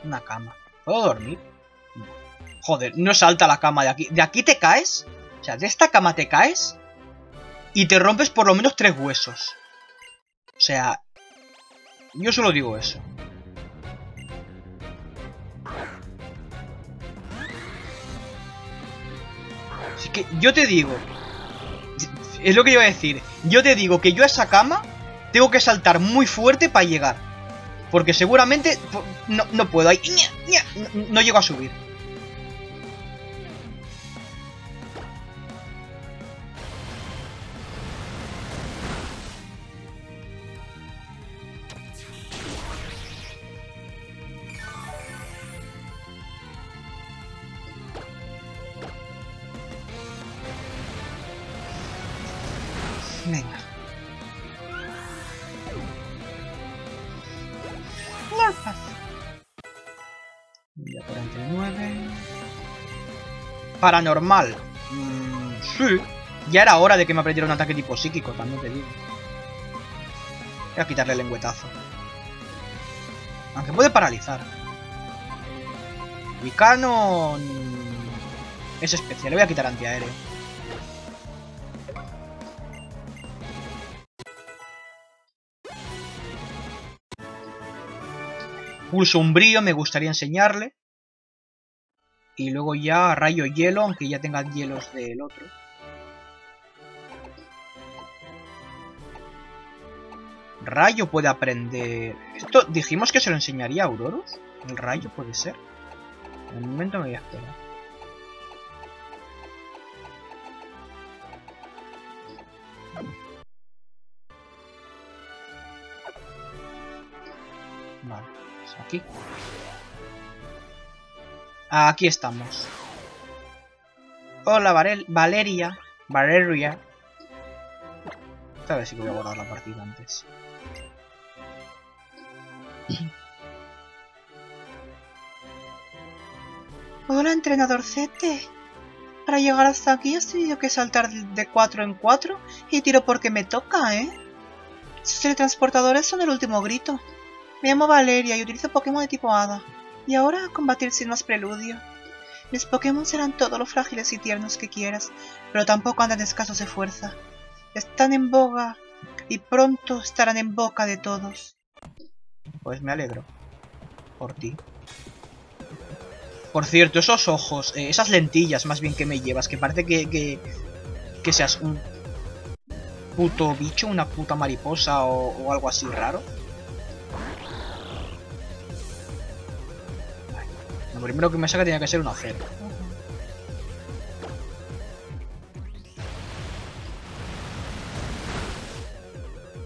Una cama. ¿Puedo dormir? Joder, no salta la cama de aquí. ¿De aquí te caes? O sea, de esta cama te caes y te rompes por lo menos tres huesos. O sea, yo solo digo eso. Así que yo te digo... Es lo que iba a decir. Yo te digo que yo a esa cama tengo que saltar muy fuerte para llegar. Porque seguramente no, no puedo. Ahí, no, no llego a subir. Paranormal. Mm, sí. Ya era hora de que me aprendiera un ataque tipo psíquico, también te digo. Voy a quitarle el lengüetazo. Aunque puede paralizar. Vicano... mm, Es especial, le voy a quitar antiaéreo. Pulso umbrío, me gustaría enseñarle. Y luego ya rayo hielo, aunque ya tenga hielos del otro. Rayo puede aprender... Esto dijimos que se lo enseñaría a Aurorus. El rayo puede ser. En un momento me voy a esperar. Vale, pues aquí. Aquí estamos. Hola, Varel Valeria. Valeria. A ver si voy a guardar la partida antes. Hola, entrenador Zete. Para llegar hasta aquí has tenido que saltar de 4 en 4 y tiro porque me toca, ¿eh? Sus teletransportadores son el último grito. Me llamo Valeria y utilizo Pokémon de tipo Hada. Y ahora a combatir sin más preludio. Mis Pokémon serán todo lo frágiles y tiernos que quieras, pero tampoco andan escasos de fuerza. Están en boga y pronto estarán en boca de todos. Pues me alegro. Por ti. Por cierto, esos ojos, eh, esas lentillas más bien que me llevas, que parece que, que, seas un puto bicho, una puta mariposa o algo así raro. Lo primero que me saca tenía que ser un acero.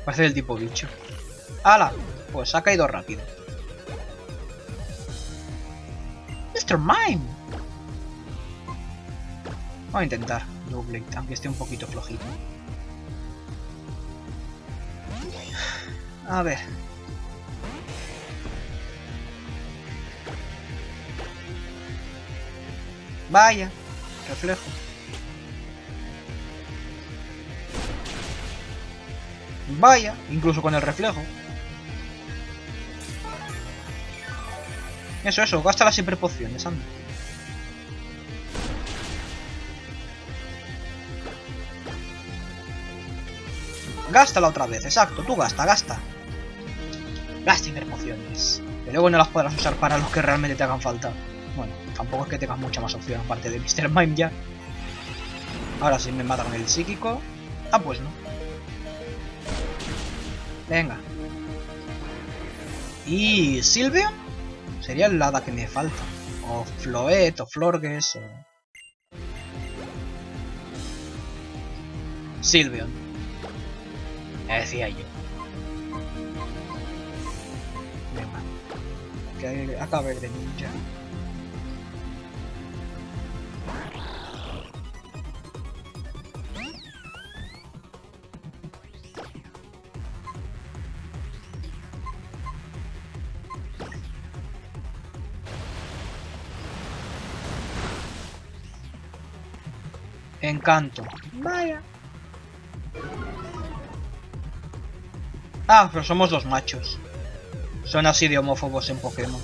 Parece del tipo bicho. ¡Hala! Pues ha caído rápido. Mr. Mime. Vamos a intentar doble, aunque esté un poquito flojito. A ver. Vaya, reflejo. Vaya, incluso con el reflejo. Eso, eso, gasta las hiperpociones, anda. Gástala otra vez, exacto, tú gasta, gasta. Gasta hiperpociones. Que luego no las podrás usar para los que realmente te hagan falta. Bueno, tampoco es que tengas mucha más opción aparte de Mr. Mime ya. Ahora sí me matan el psíquico. Ah, pues no. Venga. ¿Y Silvion? Sería el hada que me falta. O Floet, o Florges, o... Silvion. Ya decía yo. Venga. Que acabe de ninja. Encanto. Vaya. Ah, pero somos los machos. Son así de homófobos en Pokémon.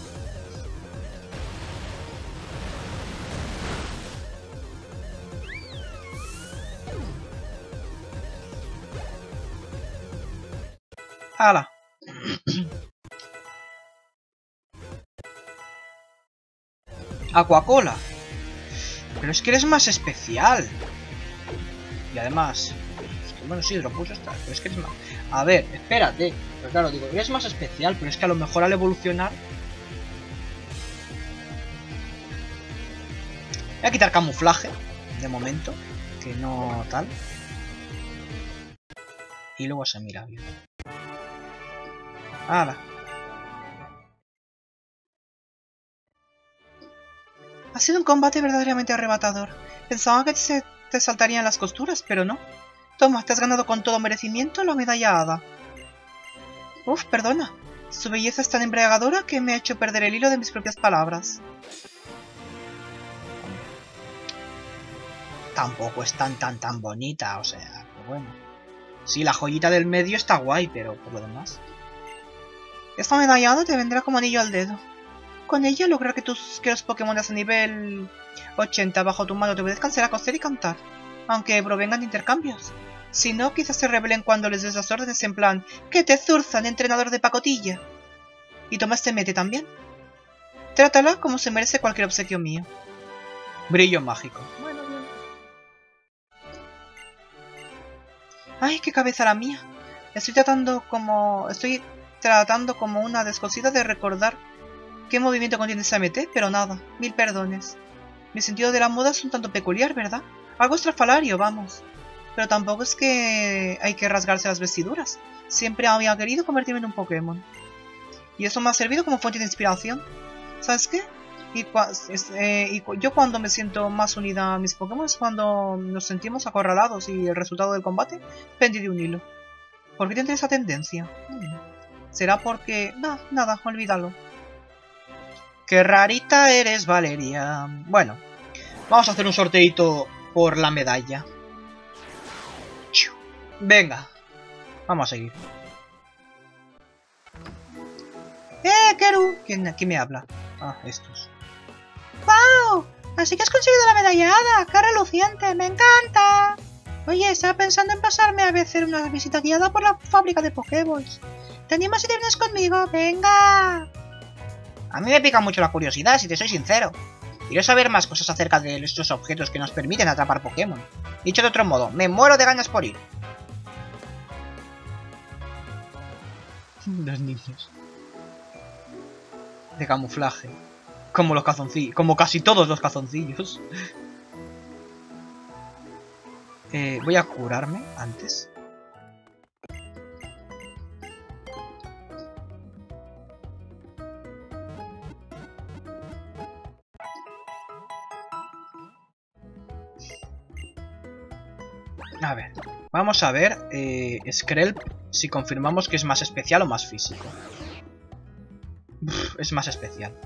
¡Hala! Aquacola. Pero es que eres más especial. Y además... bueno, sí, lo puso está, pero es que eres más... A ver, espérate. Pero claro, digo, eres más especial, pero es que a lo mejor al evolucionar... Voy a quitar camuflaje, de momento. Que no tal. Y luego se mira bien. ¡Hala! Ha sido un combate verdaderamente arrebatador. Pensaba que se te saltarían las costuras, pero no. Toma, te has ganado con todo merecimiento la medalla hada. Uf, perdona. Su belleza es tan embriagadora que me ha hecho perder el hilo de mis propias palabras. Tampoco es tan tan tan bonita, o sea, pero bueno. Sí, la joyita del medio está guay, pero por lo demás. Esta medalla hada te vendrá como anillo al dedo. Con ella lograr que, tus, que los Pokémon a nivel 80 bajo tu mano te obedezcan será coser y cantar, aunque provengan de intercambios. Si no, quizás se rebelen cuando les des las órdenes en plan ¡Que te zurzan, entrenador de pacotilla! Y toma este mete también. Trátala como se merece cualquier obsequio mío. Brillo mágico. Bueno, bien. ¡Ay, qué cabeza la mía! Estoy tratando como... Estoy tratando como una descosida de recordar qué movimiento contiene esa MT, pero nada, mil perdones. Mi sentido de la moda es un tanto peculiar, ¿verdad? Algo estrafalario, vamos. Pero tampoco es que hay que rasgarse las vestiduras. Siempre había querido convertirme en un Pokémon. Y eso me ha servido como fuente de inspiración. ¿Sabes qué? Y, cua- es- eh, y cu- yo cuando me siento más unida a mis Pokémon es cuando nos sentimos acorralados y el resultado del combate pende de un hilo. ¿Por qué tendré esa tendencia? ¿Será porque... Nah, nada, olvídalo. Qué rarita eres, Valeria. Bueno, vamos a hacer un sorteito por la medalla. Venga, vamos a seguir. ¡Eh, Keru! ¿Quién, quién me habla? Ah, estos. ¡Wow! Así que has conseguido la medallada. ¡Qué reluciente! ¡Me encanta! Oye, estaba pensando en pasarme a hacer una visita guiada por la fábrica de Pokéballs. ¿Te animas si te vienes conmigo? ¡Venga! A mí me pica mucho la curiosidad, si te soy sincero. Quiero saber más cosas acerca de estos objetos que nos permiten atrapar Pokémon. Dicho de otro modo, me muero de ganas por ir. Los niños. De camuflaje. Como los cazoncillos. Como casi todos los cazoncillos. Eh, voy a curarme antes. A ver, vamos a ver eh, Skrelp si confirmamos que es más especial o más físico. Es más especial.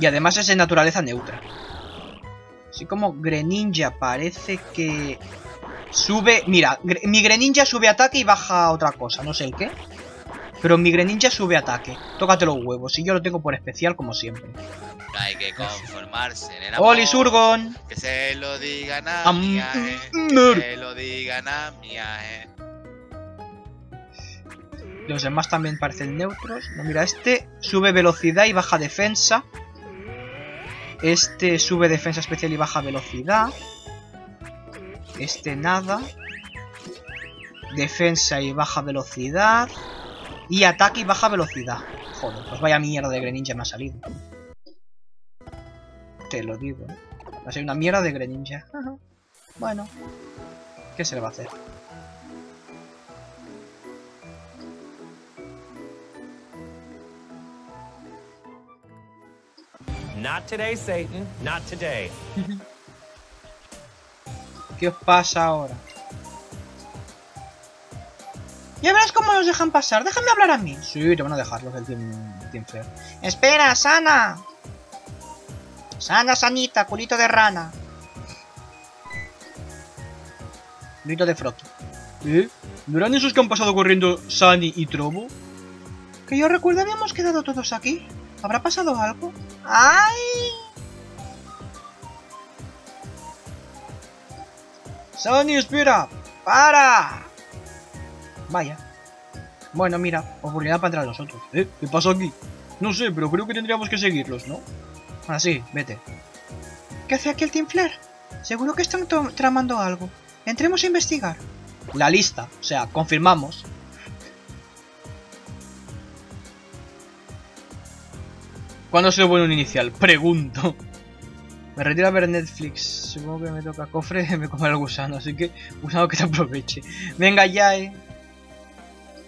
Y además es de naturaleza neutra. Así como Greninja parece que sube... Mira, mi Greninja sube ataque y baja otra cosa, no sé el qué. Pero mi Greninja sube ataque. Tócate los huevos. Y yo lo tengo por especial como siempre. No hay que conformarse, nena. ¡Oli, Surgon! Que se lo digan a Am-. Que se lo digan a mi aje. Los demás también parecen neutros. No, mira, este sube velocidad y baja defensa. Este sube defensa especial y baja velocidad. Este nada. Defensa y baja velocidad. Y ataque y baja velocidad. Joder, pues vaya mierda de Greninja me ha salido. Te lo digo. ¿eh? Va a ser una mierda de Greninja. Ajá. Bueno. ¿Qué se le va a hacer? Not today, Satan. Not today. ¿Qué os pasa ahora? Ya verás cómo nos dejan pasar. Déjame hablar a mí. Sí, te van a dejar los del Team, team. ¡Espera, Sana! Sana, Sanita, culito de rana. Grito de Froto. ¿Eh? ¿No eran esos que han pasado corriendo Sunny y Trobo? Que yo recuerdo habíamos quedado todos aquí. ¿Habrá pasado algo? ¡Ay! ¡Sunny, espera! ¡Para! Vaya. Bueno, mira, oportunidad para entrar nosotros. ¿Eh? ¿Qué pasa aquí? No sé, pero creo que tendríamos que seguirlos, ¿no? Ah, sí, vete. ¿Qué hace aquí el Team Flare? Seguro que están tramando algo. Entremos a investigar. La lista, o sea, confirmamos. ¿Cuándo ha sido bueno un inicial? Pregunto. Me retiro a ver Netflix. Supongo que me toca cofre y me comerá el gusano, así que gusano que te aproveche. Venga ya, eh.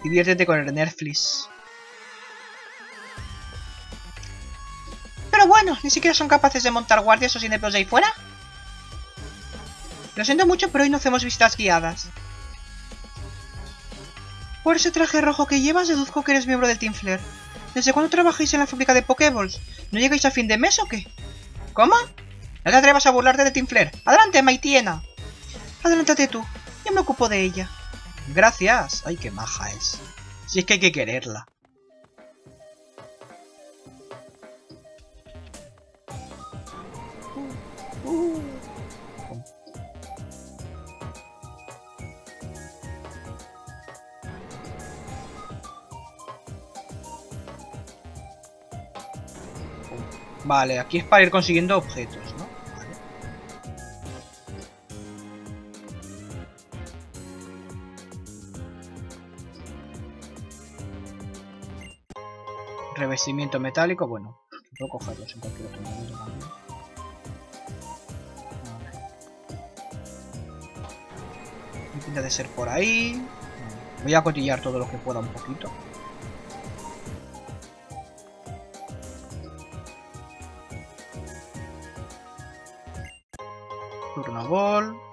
Diviértete con el Netflix. Pero bueno, ni siquiera son capaces de montar guardias o ineptos de ahí fuera. Lo siento mucho, pero hoy no hacemos visitas guiadas. Por ese traje rojo que llevas, deduzco que eres miembro del Team Flare. ¿Desde cuándo trabajáis en la fábrica de Pokéballs? ¿No llegáis a fin de mes o qué? ¿Cómo? No te atrevas a burlarte de Team Flare. ¡Adelante, Maitiena! Adelántate tú, yo me ocupo de ella. Gracias. Ay, qué maja es. Si es que hay que quererla. Vale, aquí es para ir consiguiendo objetos, Revestimiento metálico, bueno, puedo cogerlos en cualquier otro momento. Pinta de ser por ahí. Voy a cotillar todo lo que pueda un poquito. Turno ball.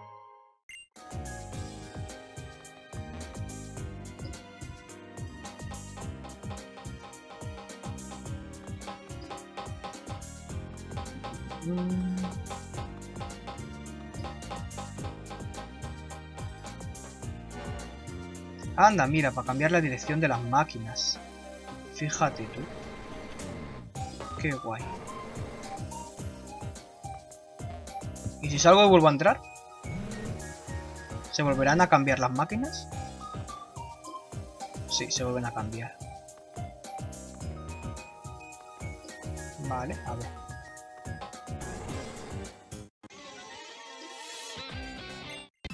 Anda, mira, para cambiar la dirección de las máquinas. Fíjate tú. Qué guay. ¿Y si salgo y vuelvo a entrar? ¿Se volverán a cambiar las máquinas? Sí, se vuelven a cambiar. Vale, a ver.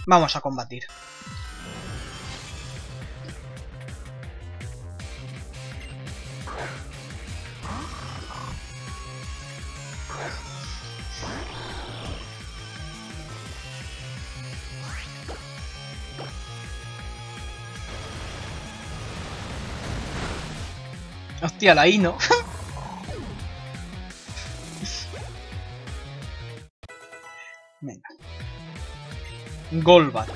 Vamos a combatir. Hostia, la I, ¿no? Venga. Golbat.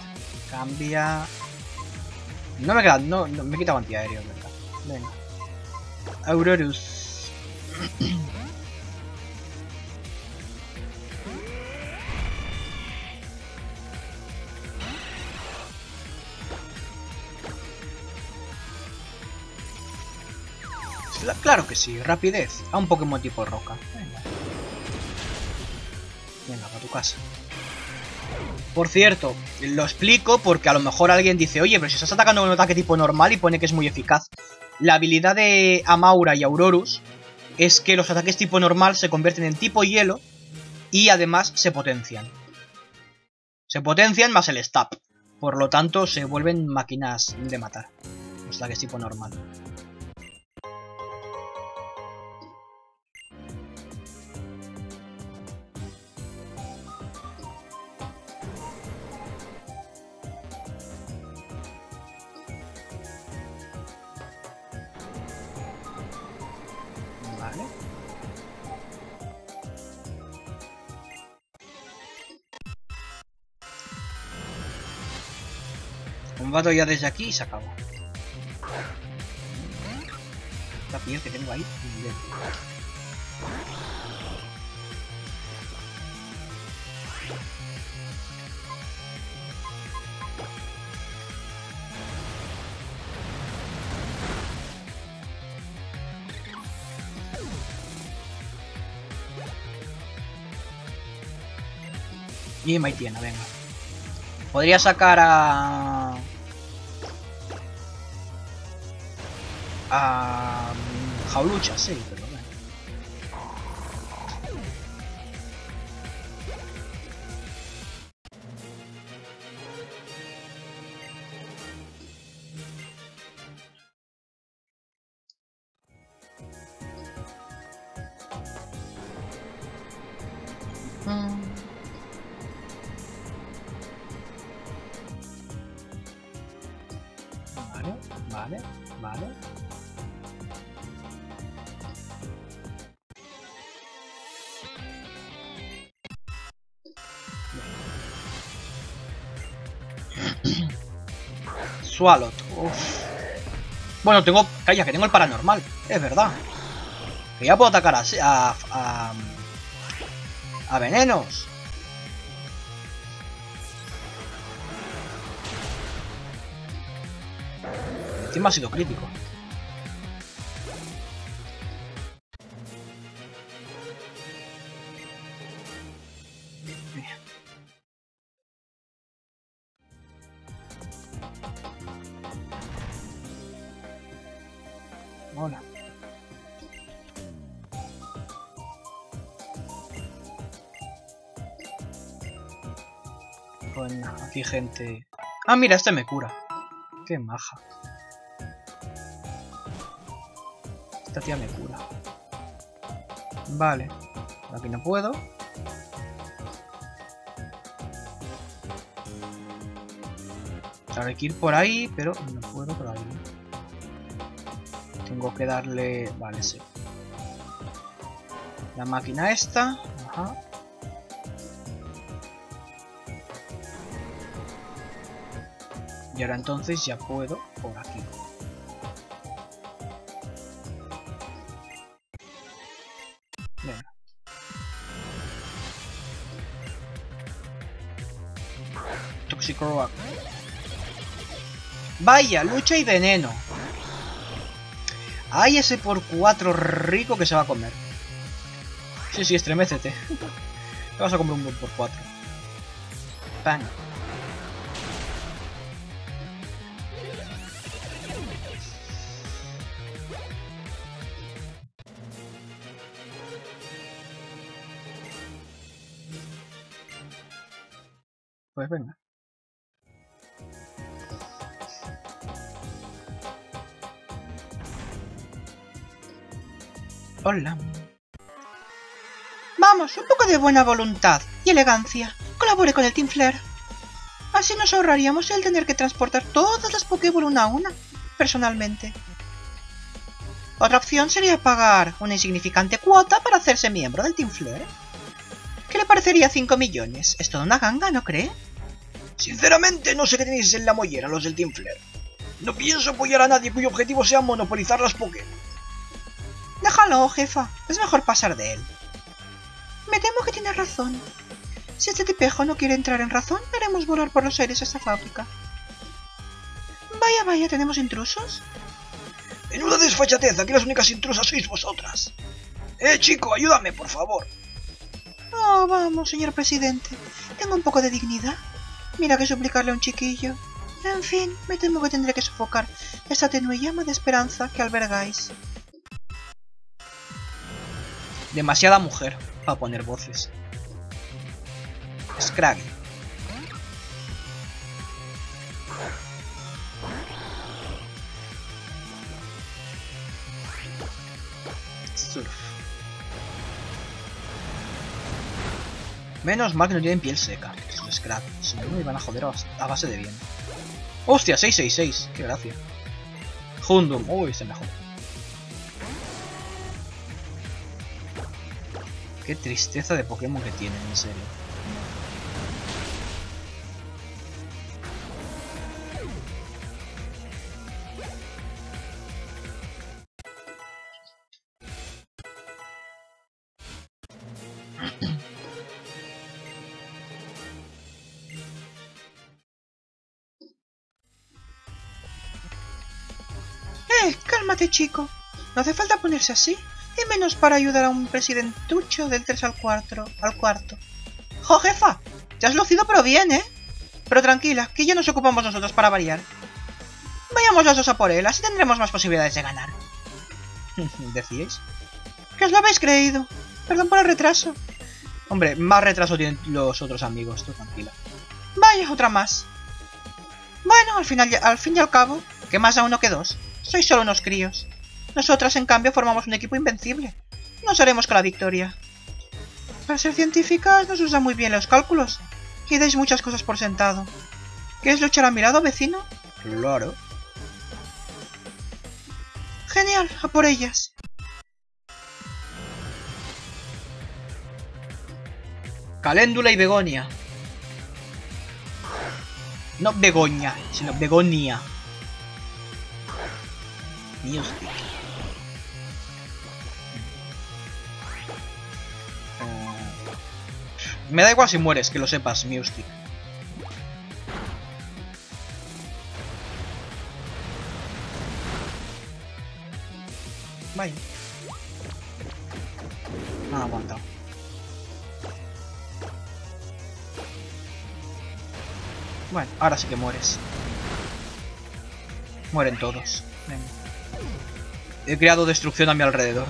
Cambia. No me queda. No, no me he quitado antiaéreo, ¿verdad? Venga. Aurorus. Claro que sí, rapidez. A un Pokémon tipo roca. Venga. Venga, para tu casa. Por cierto, lo explico porque a lo mejor alguien dice, oye, pero si estás atacando con un ataque tipo normal y pone que es muy eficaz. La habilidad de Amaura y Aurorus es que los ataques tipo normal se convierten en tipo hielo y además se potencian. Se potencian más el stab. Por lo tanto, se vuelven máquinas de matar. Los ataques tipo normal. Combato ya desde aquí y se acabó. La piel que tengo ahí. Y Maitiena, venga. Podría sacar. A... Jaulucha, sí, Swalot. uf. Bueno, tengo... Calla, que tengo el paranormal. Es verdad. Que ya puedo atacar a... A, a, a venenos. Encima ha sido crítico. Ah, mira, este me cura. Qué maja. Esta tía me cura. Vale. Aquí no puedo. Hay que ir por ahí, pero no puedo por ahí. Tengo que darle... Vale, sí. La máquina esta. Ajá. Y ahora entonces ya puedo por aquí. Venga. Vaya, lucha y veneno. Hay ese por 4 rico que se va a comer. Sí, sí, estremécete. Te vas a comer un por 4. Bang. Vamos, un poco de buena voluntad y elegancia. Colabore con el Team Flare. Así nos ahorraríamos el tener que transportar todas las Pokéball una a una, personalmente. Otra opción sería pagar una insignificante cuota para hacerse miembro del Team Flare. ¿Qué le parecería 5 millones? Es toda una ganga, ¿no cree? Sinceramente, no sé qué tenéis en la mollera los del Team Flare. No pienso apoyar a nadie cuyo objetivo sea monopolizar las Pokémon. Déjalo, jefa. Es mejor pasar de él. Me temo que tiene razón. Si este tipejo no quiere entrar en razón, haremos volar por los aires esta fábrica. Vaya, vaya, ¿tenemos intrusos? Menuda desfachatez, aquí las únicas intrusas sois vosotras. Eh, chico, ayúdame, por favor. Oh, vamos, señor presidente. Tengo un poco de dignidad. Mira que suplicarle a un chiquillo. En fin, me temo que tendré que sofocar esta tenue llama de esperanza que albergáis. Demasiada mujer para poner voces. Scraggy. Surf. Menos mal que no tienen piel seca. Es un scrap. Si no me iban a joder a base de bien. ¡Hostia! 666. ¡Qué gracia! Hundum. Uy, se mejor. Qué tristeza de Pokémon que tienen, en serio. Eh, cálmate, chico. No hace falta ponerse así. Y menos para ayudar a un presidentucho del 3 al 4. Al cuarto. ¡Jo, jefa! Te has lucido pero bien, ¿eh? Pero tranquila, que ya nos ocupamos nosotros para variar. Vayamos los dos a por él, así tendremos más posibilidades de ganar. ¿Decíais? ¿Que os lo habéis creído? Perdón por el retraso. Hombre, más retraso tienen los otros amigos, tú tranquila. Vaya, otra más. Bueno, al, final, al fin y al cabo, que más da uno que dos. Sois solo unos críos. Nosotras, en cambio, formamos un equipo invencible. Nos haremos con la victoria. Para ser científicas nos usan muy bien los cálculos. Y dais muchas cosas por sentado. ¿Quieres luchar a mi lado, vecino? Claro. Genial, a por ellas. Caléndula y Begonia. No Begoña, sino Begonia. Music. Eh, Me da igual si mueres, que lo sepas, Mystic. Bye. No ha aguantado. Bueno, ahora sí que mueres. Mueren todos. Venga. He creado destrucción a mi alrededor.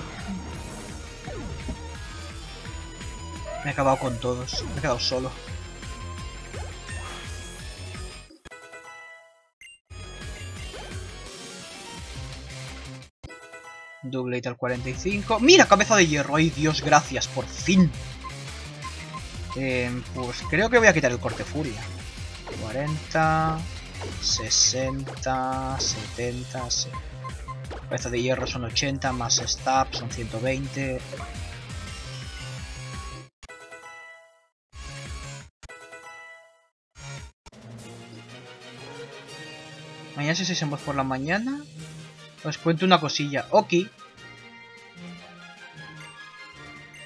Me he acabado con todos. Me he quedado solo. Doublate al 45. ¡Mira, cabeza de hierro! ¡Ay, Dios, gracias! ¡Por fin! Eh, pues creo que voy a quitar el corte furia. 40, 60, 70, sí. Cabeza de hierro son 80, más stab son 120. Mañana si voz por la mañana. Os cuento una cosilla. Oki.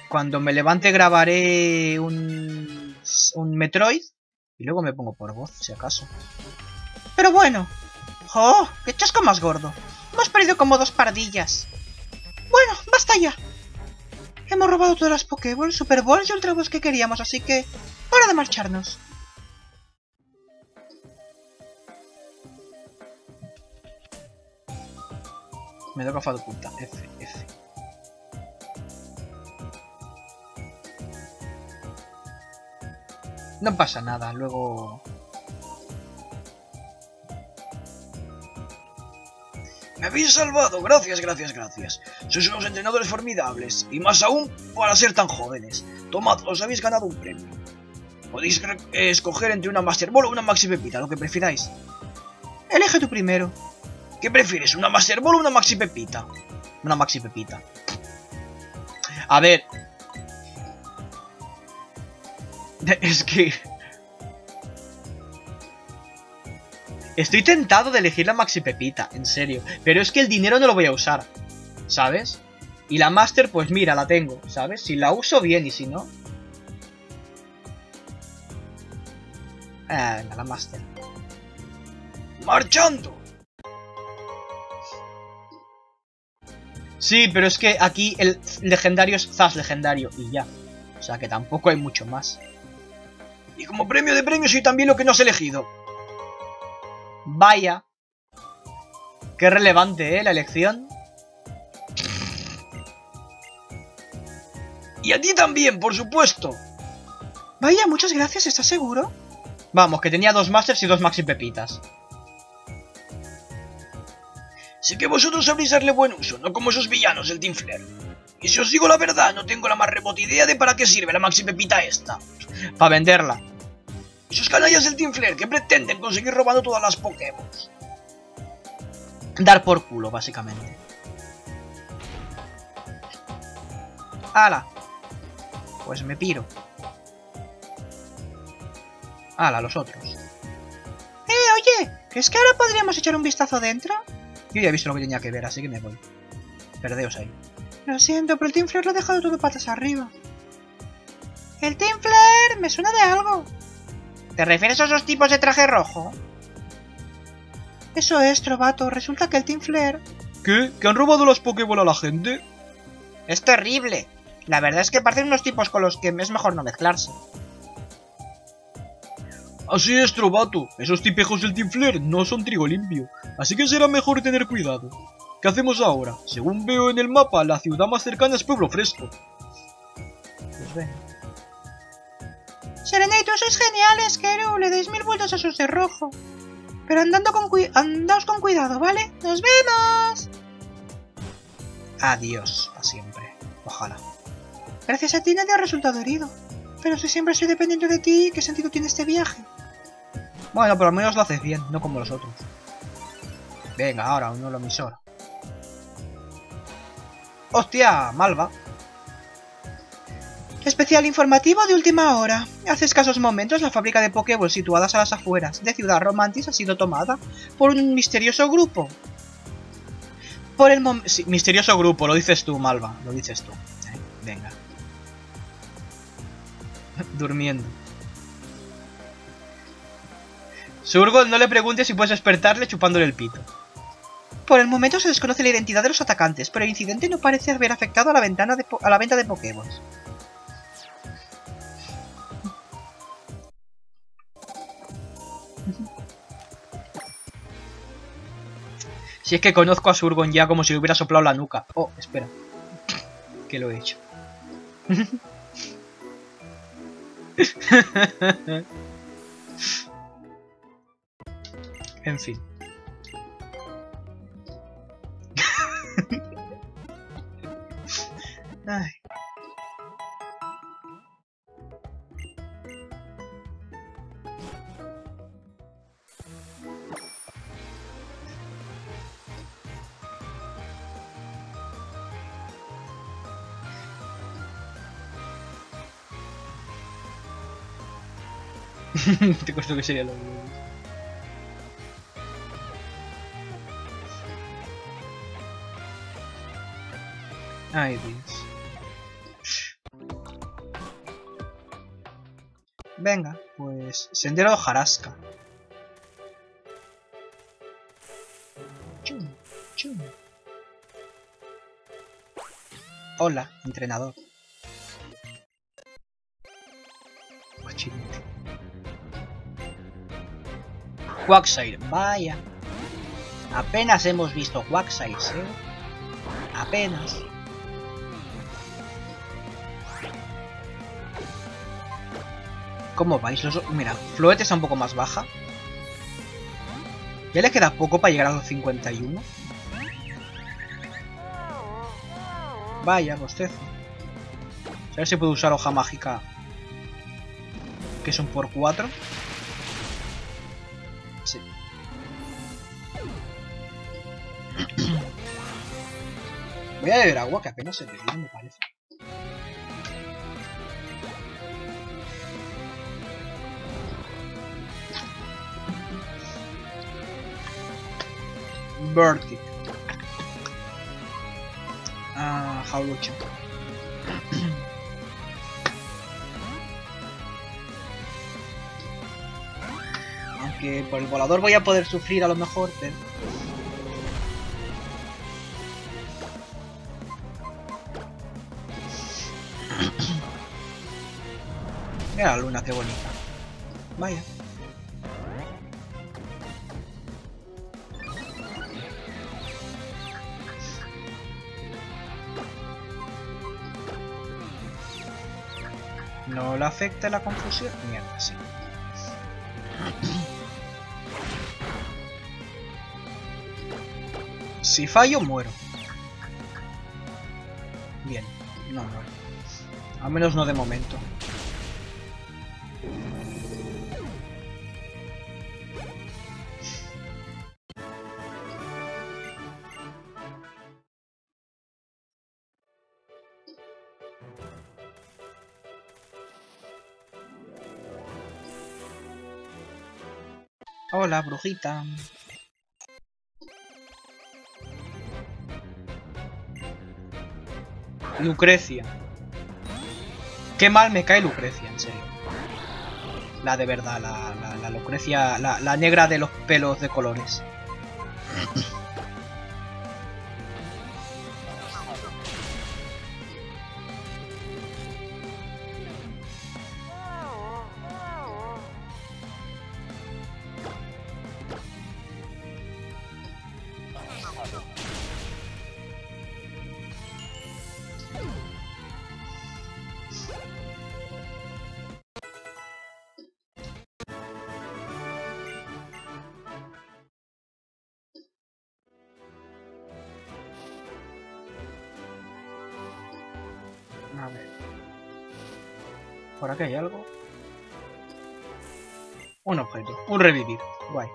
Cuando me levante grabaré un, un Metroid. Y luego me pongo por voz, si acaso. Pero bueno. ¡Oh! ¡Qué chasco más gordo! Hemos perdido como dos pardillas. Bueno, basta ya. Hemos robado todas las Pokéballs, Super Balls y Ultra Balls que queríamos, así que... ¡Hora de marcharnos! Me fado punta. F, F. No pasa nada, luego... Me habéis salvado, gracias, gracias, gracias. Sois unos entrenadores formidables, y más aún para ser tan jóvenes. Tomad, os habéis ganado un premio. Podéis escoger entre una Master Ball o una Maxi Pepita, lo que prefiráis. Elige tú primero. ¿Qué prefieres, una Master Ball o una Maxi Pepita? Una maxi pepita. A ver. Es que... Estoy tentado de elegir la maxi pepita, en serio. Pero es que el dinero no lo voy a usar. ¿Sabes? Y la master, pues mira, la tengo, ¿sabes? Si la uso bien y si no... Ah, la master. ¡Marchando! Sí, pero es que aquí el legendario es Zas legendario y ya. O sea que tampoco hay mucho más. Y como premio de premios soy también lo que no has elegido. Vaya. Qué relevante, ¿eh? La elección. Y a ti también, por supuesto. Vaya, muchas gracias, ¿estás seguro? Vamos, que tenía dos Masters y dos Maxi Pepitas. Sé que vosotros sabréis darle buen uso, no como esos villanos del Team Flare. Y si os digo la verdad, no tengo la más remota idea de para qué sirve la Maxi Pepita esta. Para venderla. Esos canallas del Team Flare que pretenden conseguir robando todas las Pokémon. Dar por culo, básicamente. ¡Hala! Pues me piro. ¡Hala, los otros! Eh, oye, ¿crees que ahora podríamos echar un vistazo dentro? Yo ya he visto lo que tenía que ver, así que me voy. Perdeos ahí. Lo siento, pero el Team Flare lo ha dejado todo patas arriba. El Team Flare me suena de algo. ¿Te refieres a esos tipos de traje rojo? Eso es, Trovato. Resulta que el Team Flare... ¿Qué? ¿Que han robado las Pokéball a la gente? Es terrible. La verdad es que parecen unos tipos con los que es mejor no mezclarse. Así es, Trovato. Esos tipejos del Team Flare no son trigo limpio. Así que será mejor tener cuidado. ¿Qué hacemos ahora? Según veo en el mapa, la ciudad más cercana es Pueblo Fresco. Pues ven. Serena y tú sois geniales, Keru. Le dais mil vueltas a esos de rojo. Pero andando con cui- andaos con cuidado, ¿vale? ¡Nos vemos! Adiós, para siempre. Ojalá. Gracias a ti nadie ha resultado herido. Pero si siempre estoy dependiendo de ti, ¿qué sentido tiene este viaje? Bueno, pero al menos lo haces bien, no como los otros. Venga, ahora, un nuevo emisor. ¡Hostia! Malva. Especial informativo de última hora. Hace escasos momentos la fábrica de Pokéballs situadas a las afueras de Ciudad Romantis ha sido tomada por un misterioso grupo. Por el momento... misterioso grupo, lo dices tú, Malva. Lo dices tú. Eh, Venga. Durmiendo. Surgon, no le preguntes si puedes despertarle chupándole el pito. Por el momento se desconoce la identidad de los atacantes, pero el incidente no parece haber afectado a la, ventana de a la venta de Pokéballs. Si es que conozco a Surgon ya como si le hubiera soplado la nuca. Oh, espera. Que lo he hecho. en fin. Ay. Te costó que sería lo mismo. Ay, Dios. Venga, pues sendero de Jarasca. Chum, chum. Hola, entrenador. Guachinete. Quagsire, vaya. Apenas hemos visto Quagsire, ¿eh? Apenas. ¿Cómo vais? Los... Mira, Floet está un poco más baja. Ya le queda poco para llegar a los 51. Vaya, bostezo. A ver si puedo usar hoja mágica. Que son por 4. Sí. Voy a beber agua que apenas se bebía, me parece. Bertie. Ah, Jaulucho. Aunque por el volador voy a poder sufrir a lo mejor, pero... Mira la luna, qué bonita. Vaya. Afecta la confusión? Mierda, sí. Si fallo, muero. Bien, no muero. Al menos no de momento. Hola, brujita. Lucrecia. Qué mal me cae Lucrecia, en serio. La de verdad, la, la, Lucrecia, la negra de los pelos de colores. ¿Por aquí hay algo? Un objeto. Un revivir. Guay.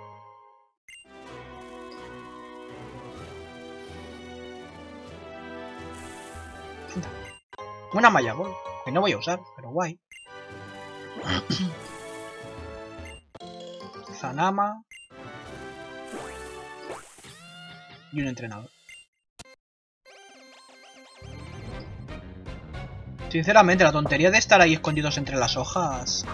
Una malla gol. Que no voy a usar, pero guay. Zanama. Y un entrenador. Sinceramente, la tontería de estar ahí escondidos entre las hojas...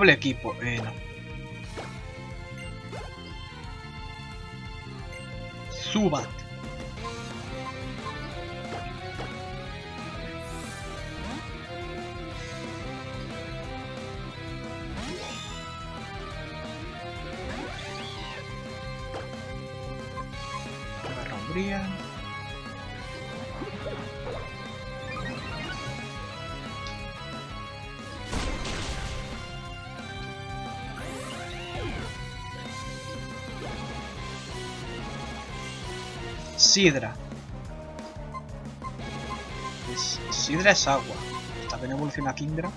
Doble equipo, eh, no. Subat. Sidra. Es- Sidra es agua. También evoluciona Kindra.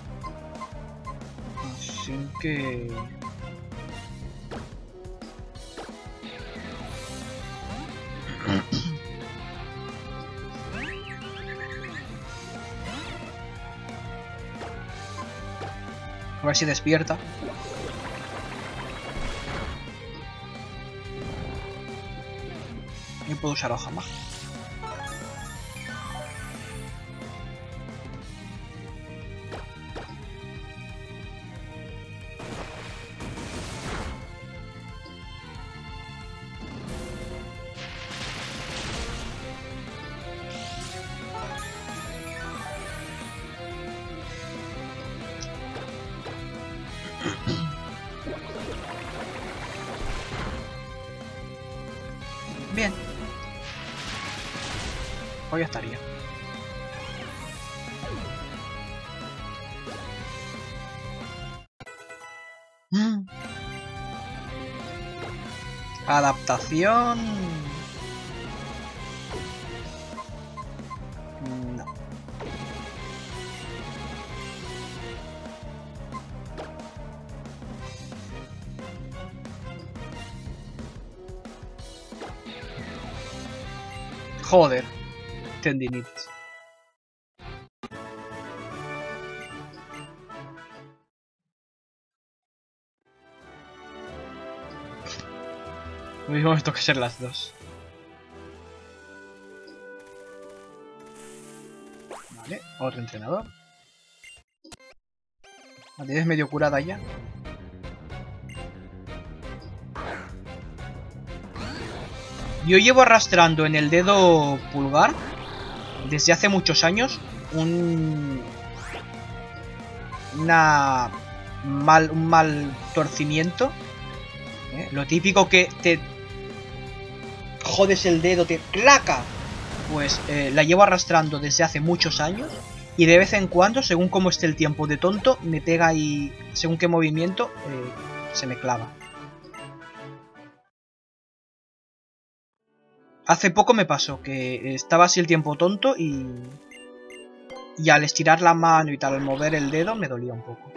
Así que... A ver si despierta. Y puedo usar hoja más. No. Joder. Tendinitis. Mismo me toca ser las dos. Vale, otro entrenador. La tienes medio curada ya. Yo llevo arrastrando en el dedo pulgar desde hace muchos años un una mal un mal torcimiento ¿eh? lo típico que te jodes el dedo te claca pues eh, la llevo arrastrando desde hace muchos años y de vez en cuando según cómo esté el tiempo de tonto me pega y según qué movimiento eh, se me clava Hace poco me pasó que estaba así el tiempo tonto y. Y al estirar la mano y tal, al mover el dedo, me dolía un poco.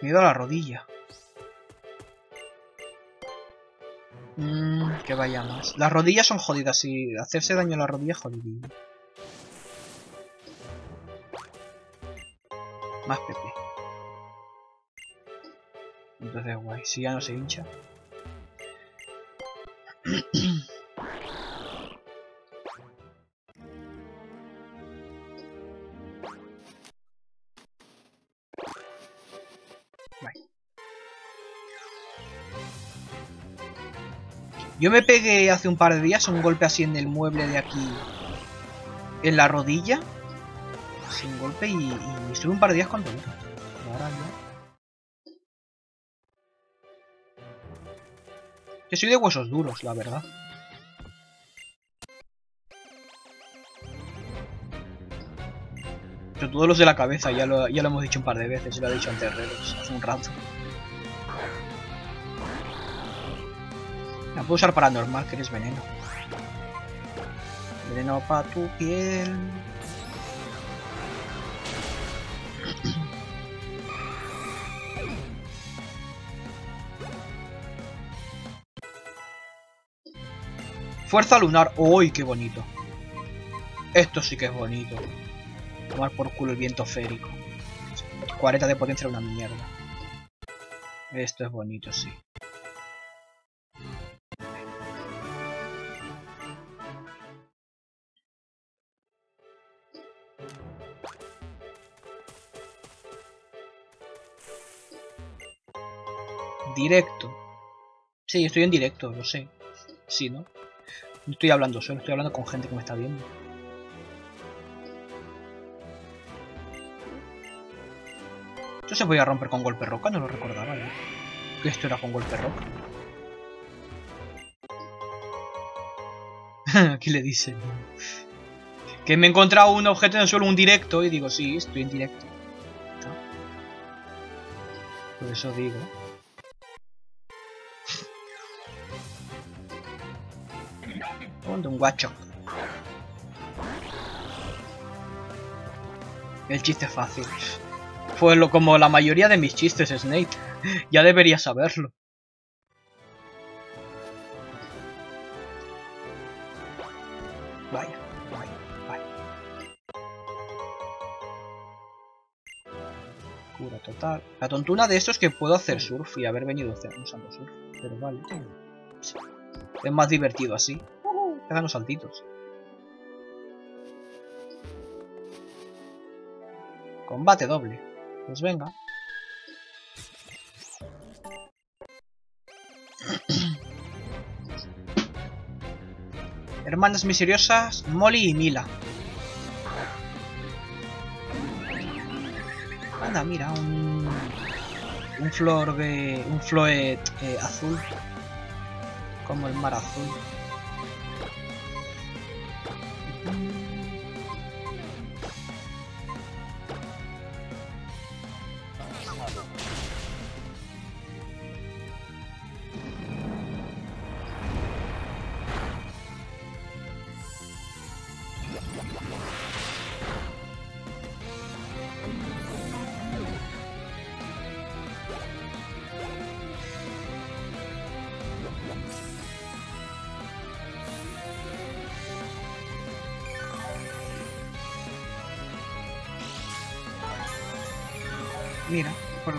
Me he ido a la rodilla. Mmm, que vaya más. Las rodillas son jodidas y hacerse daño a la rodilla es jodidillo. Más PP. Entonces, guay. Si ya no se hincha. Yo me pegué hace un par de días un golpe así en el mueble de aquí. En la rodilla sin golpe y, estuve un par de días con dolor. Ahora no. Yo soy de huesos duros, la verdad. Pero todos los de la cabeza, ya lo, hemos dicho un par de veces, lo ha dicho antes hace un rato. La puedo usar para normal, que eres veneno. Veneno para tu piel. Fuerza lunar. ¡Uy, qué bonito! Esto sí que es bonito. Tomar por culo el viento férico. 40 de potencia era una mierda. Esto es bonito, sí. directo. Sí, estoy en directo, lo sé. Sí, ¿no? No estoy hablando solo, estoy hablando con gente que me está viendo. Yo se voy a romper con golpe roca, no lo recordaba, ¿eh? Que esto era con golpe roca. Aquí le dicen. Que me he encontrado un objeto en el suelo, un directo, y digo, sí, estoy en directo. Por eso digo. Ponte un guacho. El chiste fácil. Fue lo, como la mayoría de mis chistes, Snake. ya debería saberlo. Vaya. Cura total. La tontuna de esto es que puedo hacer surf y haber venido usando surf. Pero vale. Es más divertido así. Pegan los saltitos. Combate doble. Pues venga. Hermanas misteriosas, Molly y Mila. Anda, mira, un... Un flor de... Un floet eh, azul. Como el mar azul.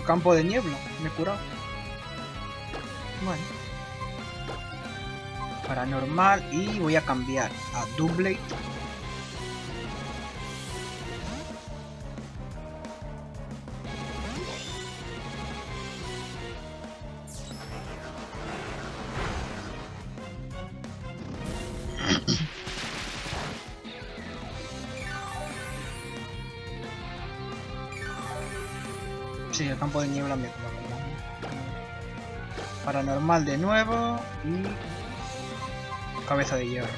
Campo de niebla, me he curado. Bueno. Paranormal y voy a cambiar a Doublade. Paranormal de nuevo y cabeza de hierro.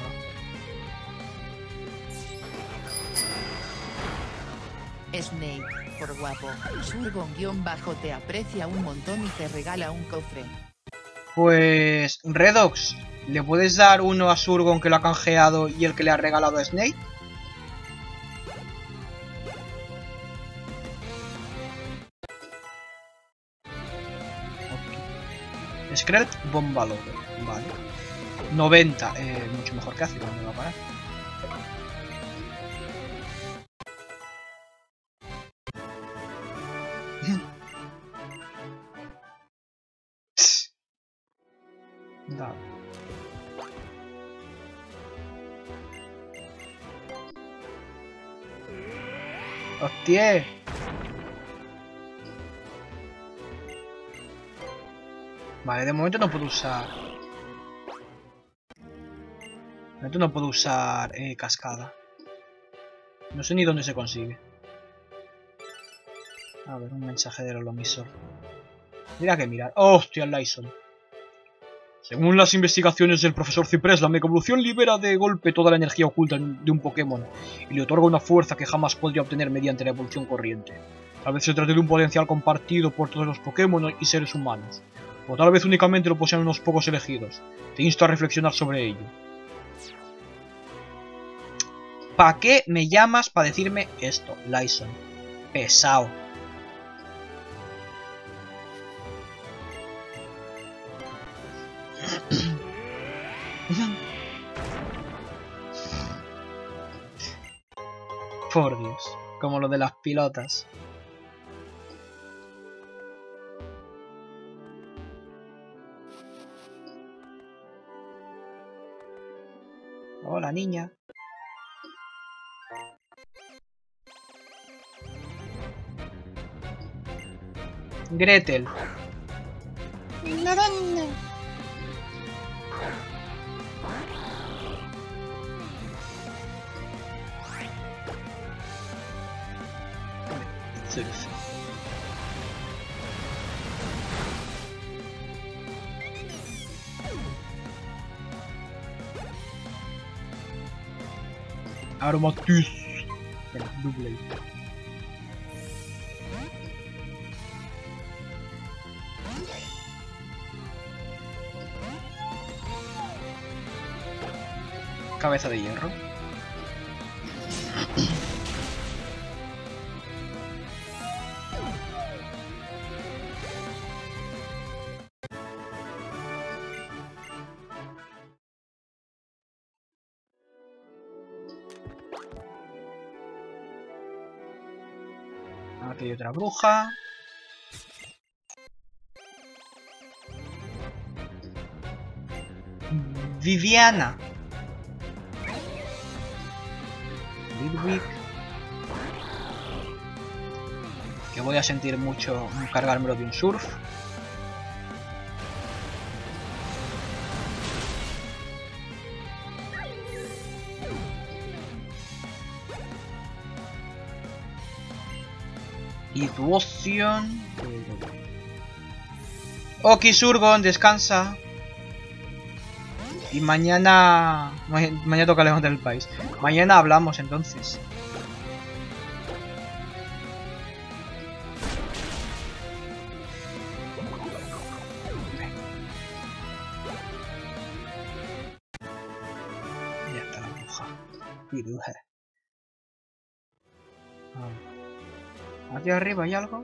Snake, por guapo, Surgon-bajo te aprecia un montón y te regala un cofre. Pues Redox, ¿le puedes dar uno a Surgon que lo ha canjeado y el que le ha regalado a Snake? Ok. Skrelt, bomba. Vale. 90, eh, mucho mejor que hace, ¿dónde va a parar? De momento no puedo usar... De momento no puedo usar eh, cascada. No sé ni dónde se consigue. A ver, un mensaje de Lomisor. Mira que mirar. ¡Hostia, el Lyson! Según las investigaciones del profesor Ciprés, la Mega Evolución libera de golpe toda la energía oculta de un Pokémon y le otorga una fuerza que jamás podría obtener mediante la evolución corriente. Tal vez se trate de un potencial compartido por todos los Pokémon y seres humanos, o tal vez únicamente lo posean unos pocos elegidos. Te insto a reflexionar sobre ello. ¿Para qué me llamas para decirme esto, Lyson? Pesado. Por Dios, como lo de las pilotas. Hola, niña. Gretel. Aromatis. Doublade. Cabeza de hierro. Viviana. Ludwig. Que voy a sentir mucho cargármelo de un surf. Opción... Ok, Surgon, descansa. Y mañana... ma- Mañana toca levantar el país. Mañana hablamos entonces. Ya está la bruja. Aquí arriba hay algo.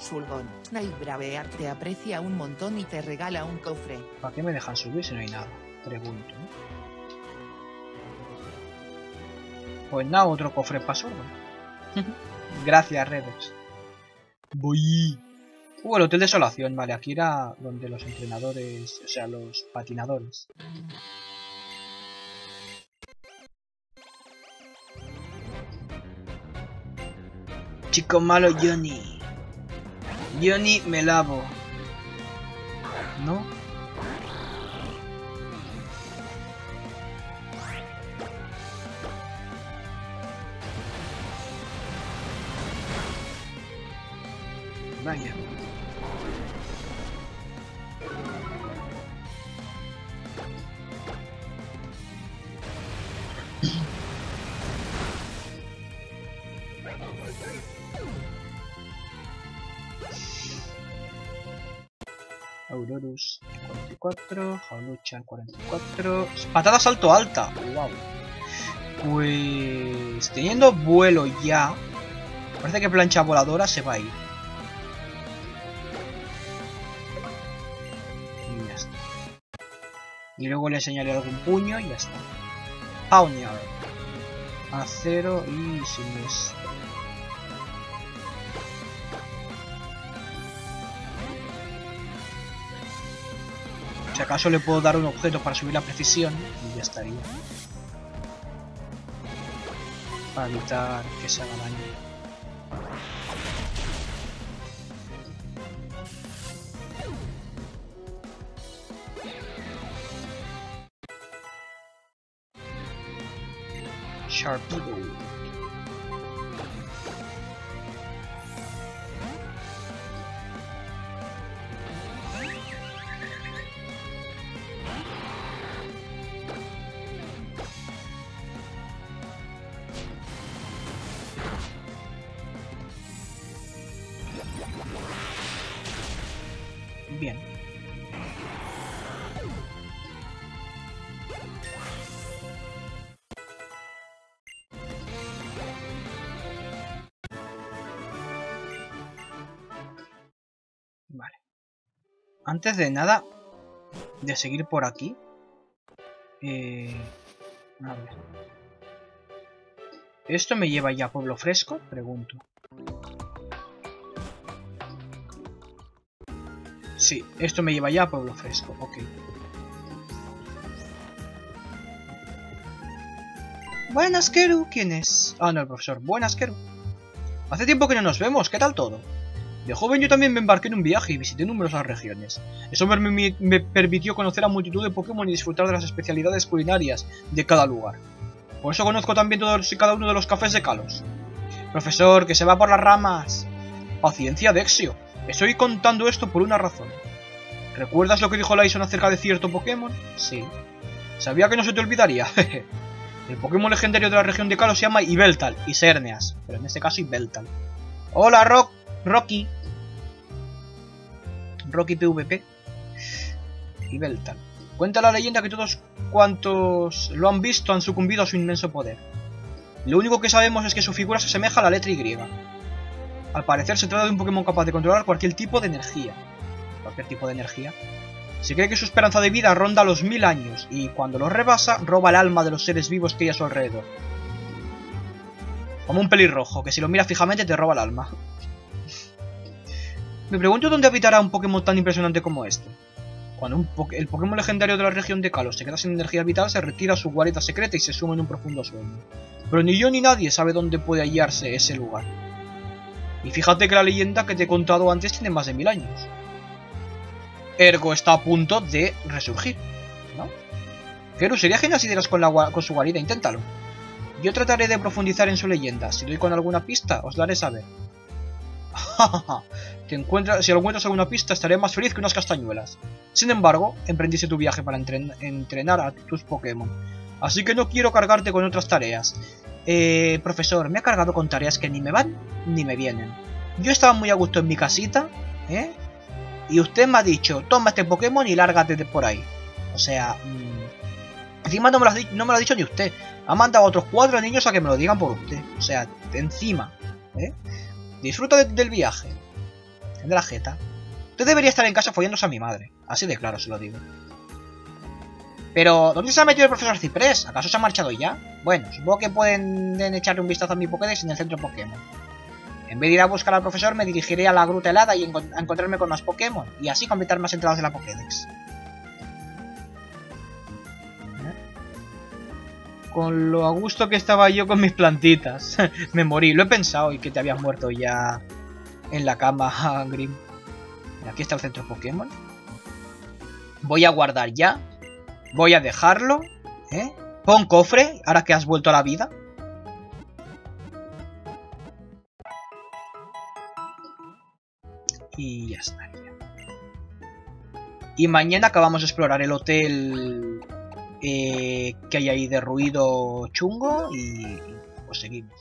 Snipe Bravear te aprecia un montón y te regala un cofre. ¿Para qué me dejan subir si no hay nada? Pregunto. ¿no? Pues nada, otro cofre para sordo. Gracias, Redox. Voy. Uh, el Hotel Desolación, vale, aquí era donde los entrenadores, o sea, los patinadores. Chico malo Johnny. Johnny me lavo. ¿No? Patada salto alta, wow. Pues teniendo vuelo ya, parece que plancha voladora se va a ir. Y ya está. Y luego le enseñaré algún puño y ya está. Pawniard. Acero y siniestro. Acaso le puedo dar un objeto para subir la precisión y ya estaría. Para evitar que se haga daño. Sharpedo. Antes de nada, de seguir por aquí. Eh, a ver. ¿Esto me lleva ya a Pueblo Fresco? Pregunto. Sí, esto me lleva ya a Pueblo Fresco, ok. Buenas, Keru. ¿Quién es? Ah, no, el profesor. Buenas, Keru. Hace tiempo que no nos vemos. ¿Qué tal todo? De joven yo también me embarqué en un viaje y visité numerosas regiones. Eso me, me- permitió conocer a multitud de Pokémon y disfrutar de las especialidades culinarias de cada lugar. Por eso conozco también todos y cada uno de los cafés de Kalos. Profesor, que se va por las ramas. Paciencia, Dexio. Estoy contando esto por una razón. ¿Recuerdas lo que dijo Lyson acerca de cierto Pokémon? Sí. Sabía que no se te olvidaría. el Pokémon legendario de la región de Kalos se llama Ibeltal y Cerneas, pero en este caso Ibeltal. Hola, Rock, Rocky. Rocky PvP. Ibeltal. Cuenta la leyenda que todos cuantos lo han visto han sucumbido a su inmenso poder. Lo único que sabemos es que su figura se asemeja a la letra Y. Al parecer se trata de un Pokémon capaz de controlar cualquier tipo de energía. Cualquier tipo de energía. Se cree que su esperanza de vida ronda los mil años y cuando lo rebasa roba el alma de los seres vivos que hay a su alrededor. Como un pelirrojo, que si lo miras fijamente te roba el alma. Me pregunto dónde habitará un Pokémon tan impresionante como este. Cuando el Pokémon legendario de la región de Kalos se queda sin energía vital, se retira a su guarida secreta y se suma en un profundo sueño. Pero ni yo ni nadie sabe dónde puede hallarse ese lugar. Y fíjate que la leyenda que te he contado antes tiene más de mil años. Ergo está a punto de resurgir, ¿no? Pero sería genial si dieras con, la, con su guarida, inténtalo. Yo trataré de profundizar en su leyenda. Si doy con alguna pista, os la haré saber. Te encuentras, si encuentras alguna pista, estaré más feliz que unas castañuelas. Sin embargo, emprendiste tu viaje para entren entrenar a tus Pokémon. Así que no quiero cargarte con otras tareas. Eh, profesor, me ha cargado con tareas que ni me van ni me vienen. Yo estaba muy a gusto en mi casita, ¿eh? Y usted me ha dicho, toma este Pokémon y lárgate de por ahí. O sea, mmm, encima no me, lo no me lo ha dicho ni usted. Ha mandado a otros cuatro niños a que me lo digan por usted. O sea, encima, ¿eh? Disfruta de, del viaje. De la jeta. Usted debería estar en casa follándose a mi madre. Así de claro se lo digo. Pero, ¿dónde se ha metido el profesor Ciprés? ¿Acaso se ha marchado ya? Bueno, supongo que pueden echarle un vistazo a mi Pokédex en el centro Pokémon. En vez de ir a buscar al profesor, me dirigiré a la gruta helada y a encontrarme con más Pokémon, y así completar más entradas de la Pokédex. Con lo a gusto que estaba yo con mis plantitas. me morí, lo he pensado y que te habías muerto ya en la cama, Grim. Aquí está el centro Pokémon. Voy a guardar ya. Voy a dejarlo. ¿eh? Pon cofre, ahora que has vuelto a la vida. Y ya estaría. Y mañana acabamos de explorar el hotel eh, que hay ahí de ruido chungo y pues seguimos.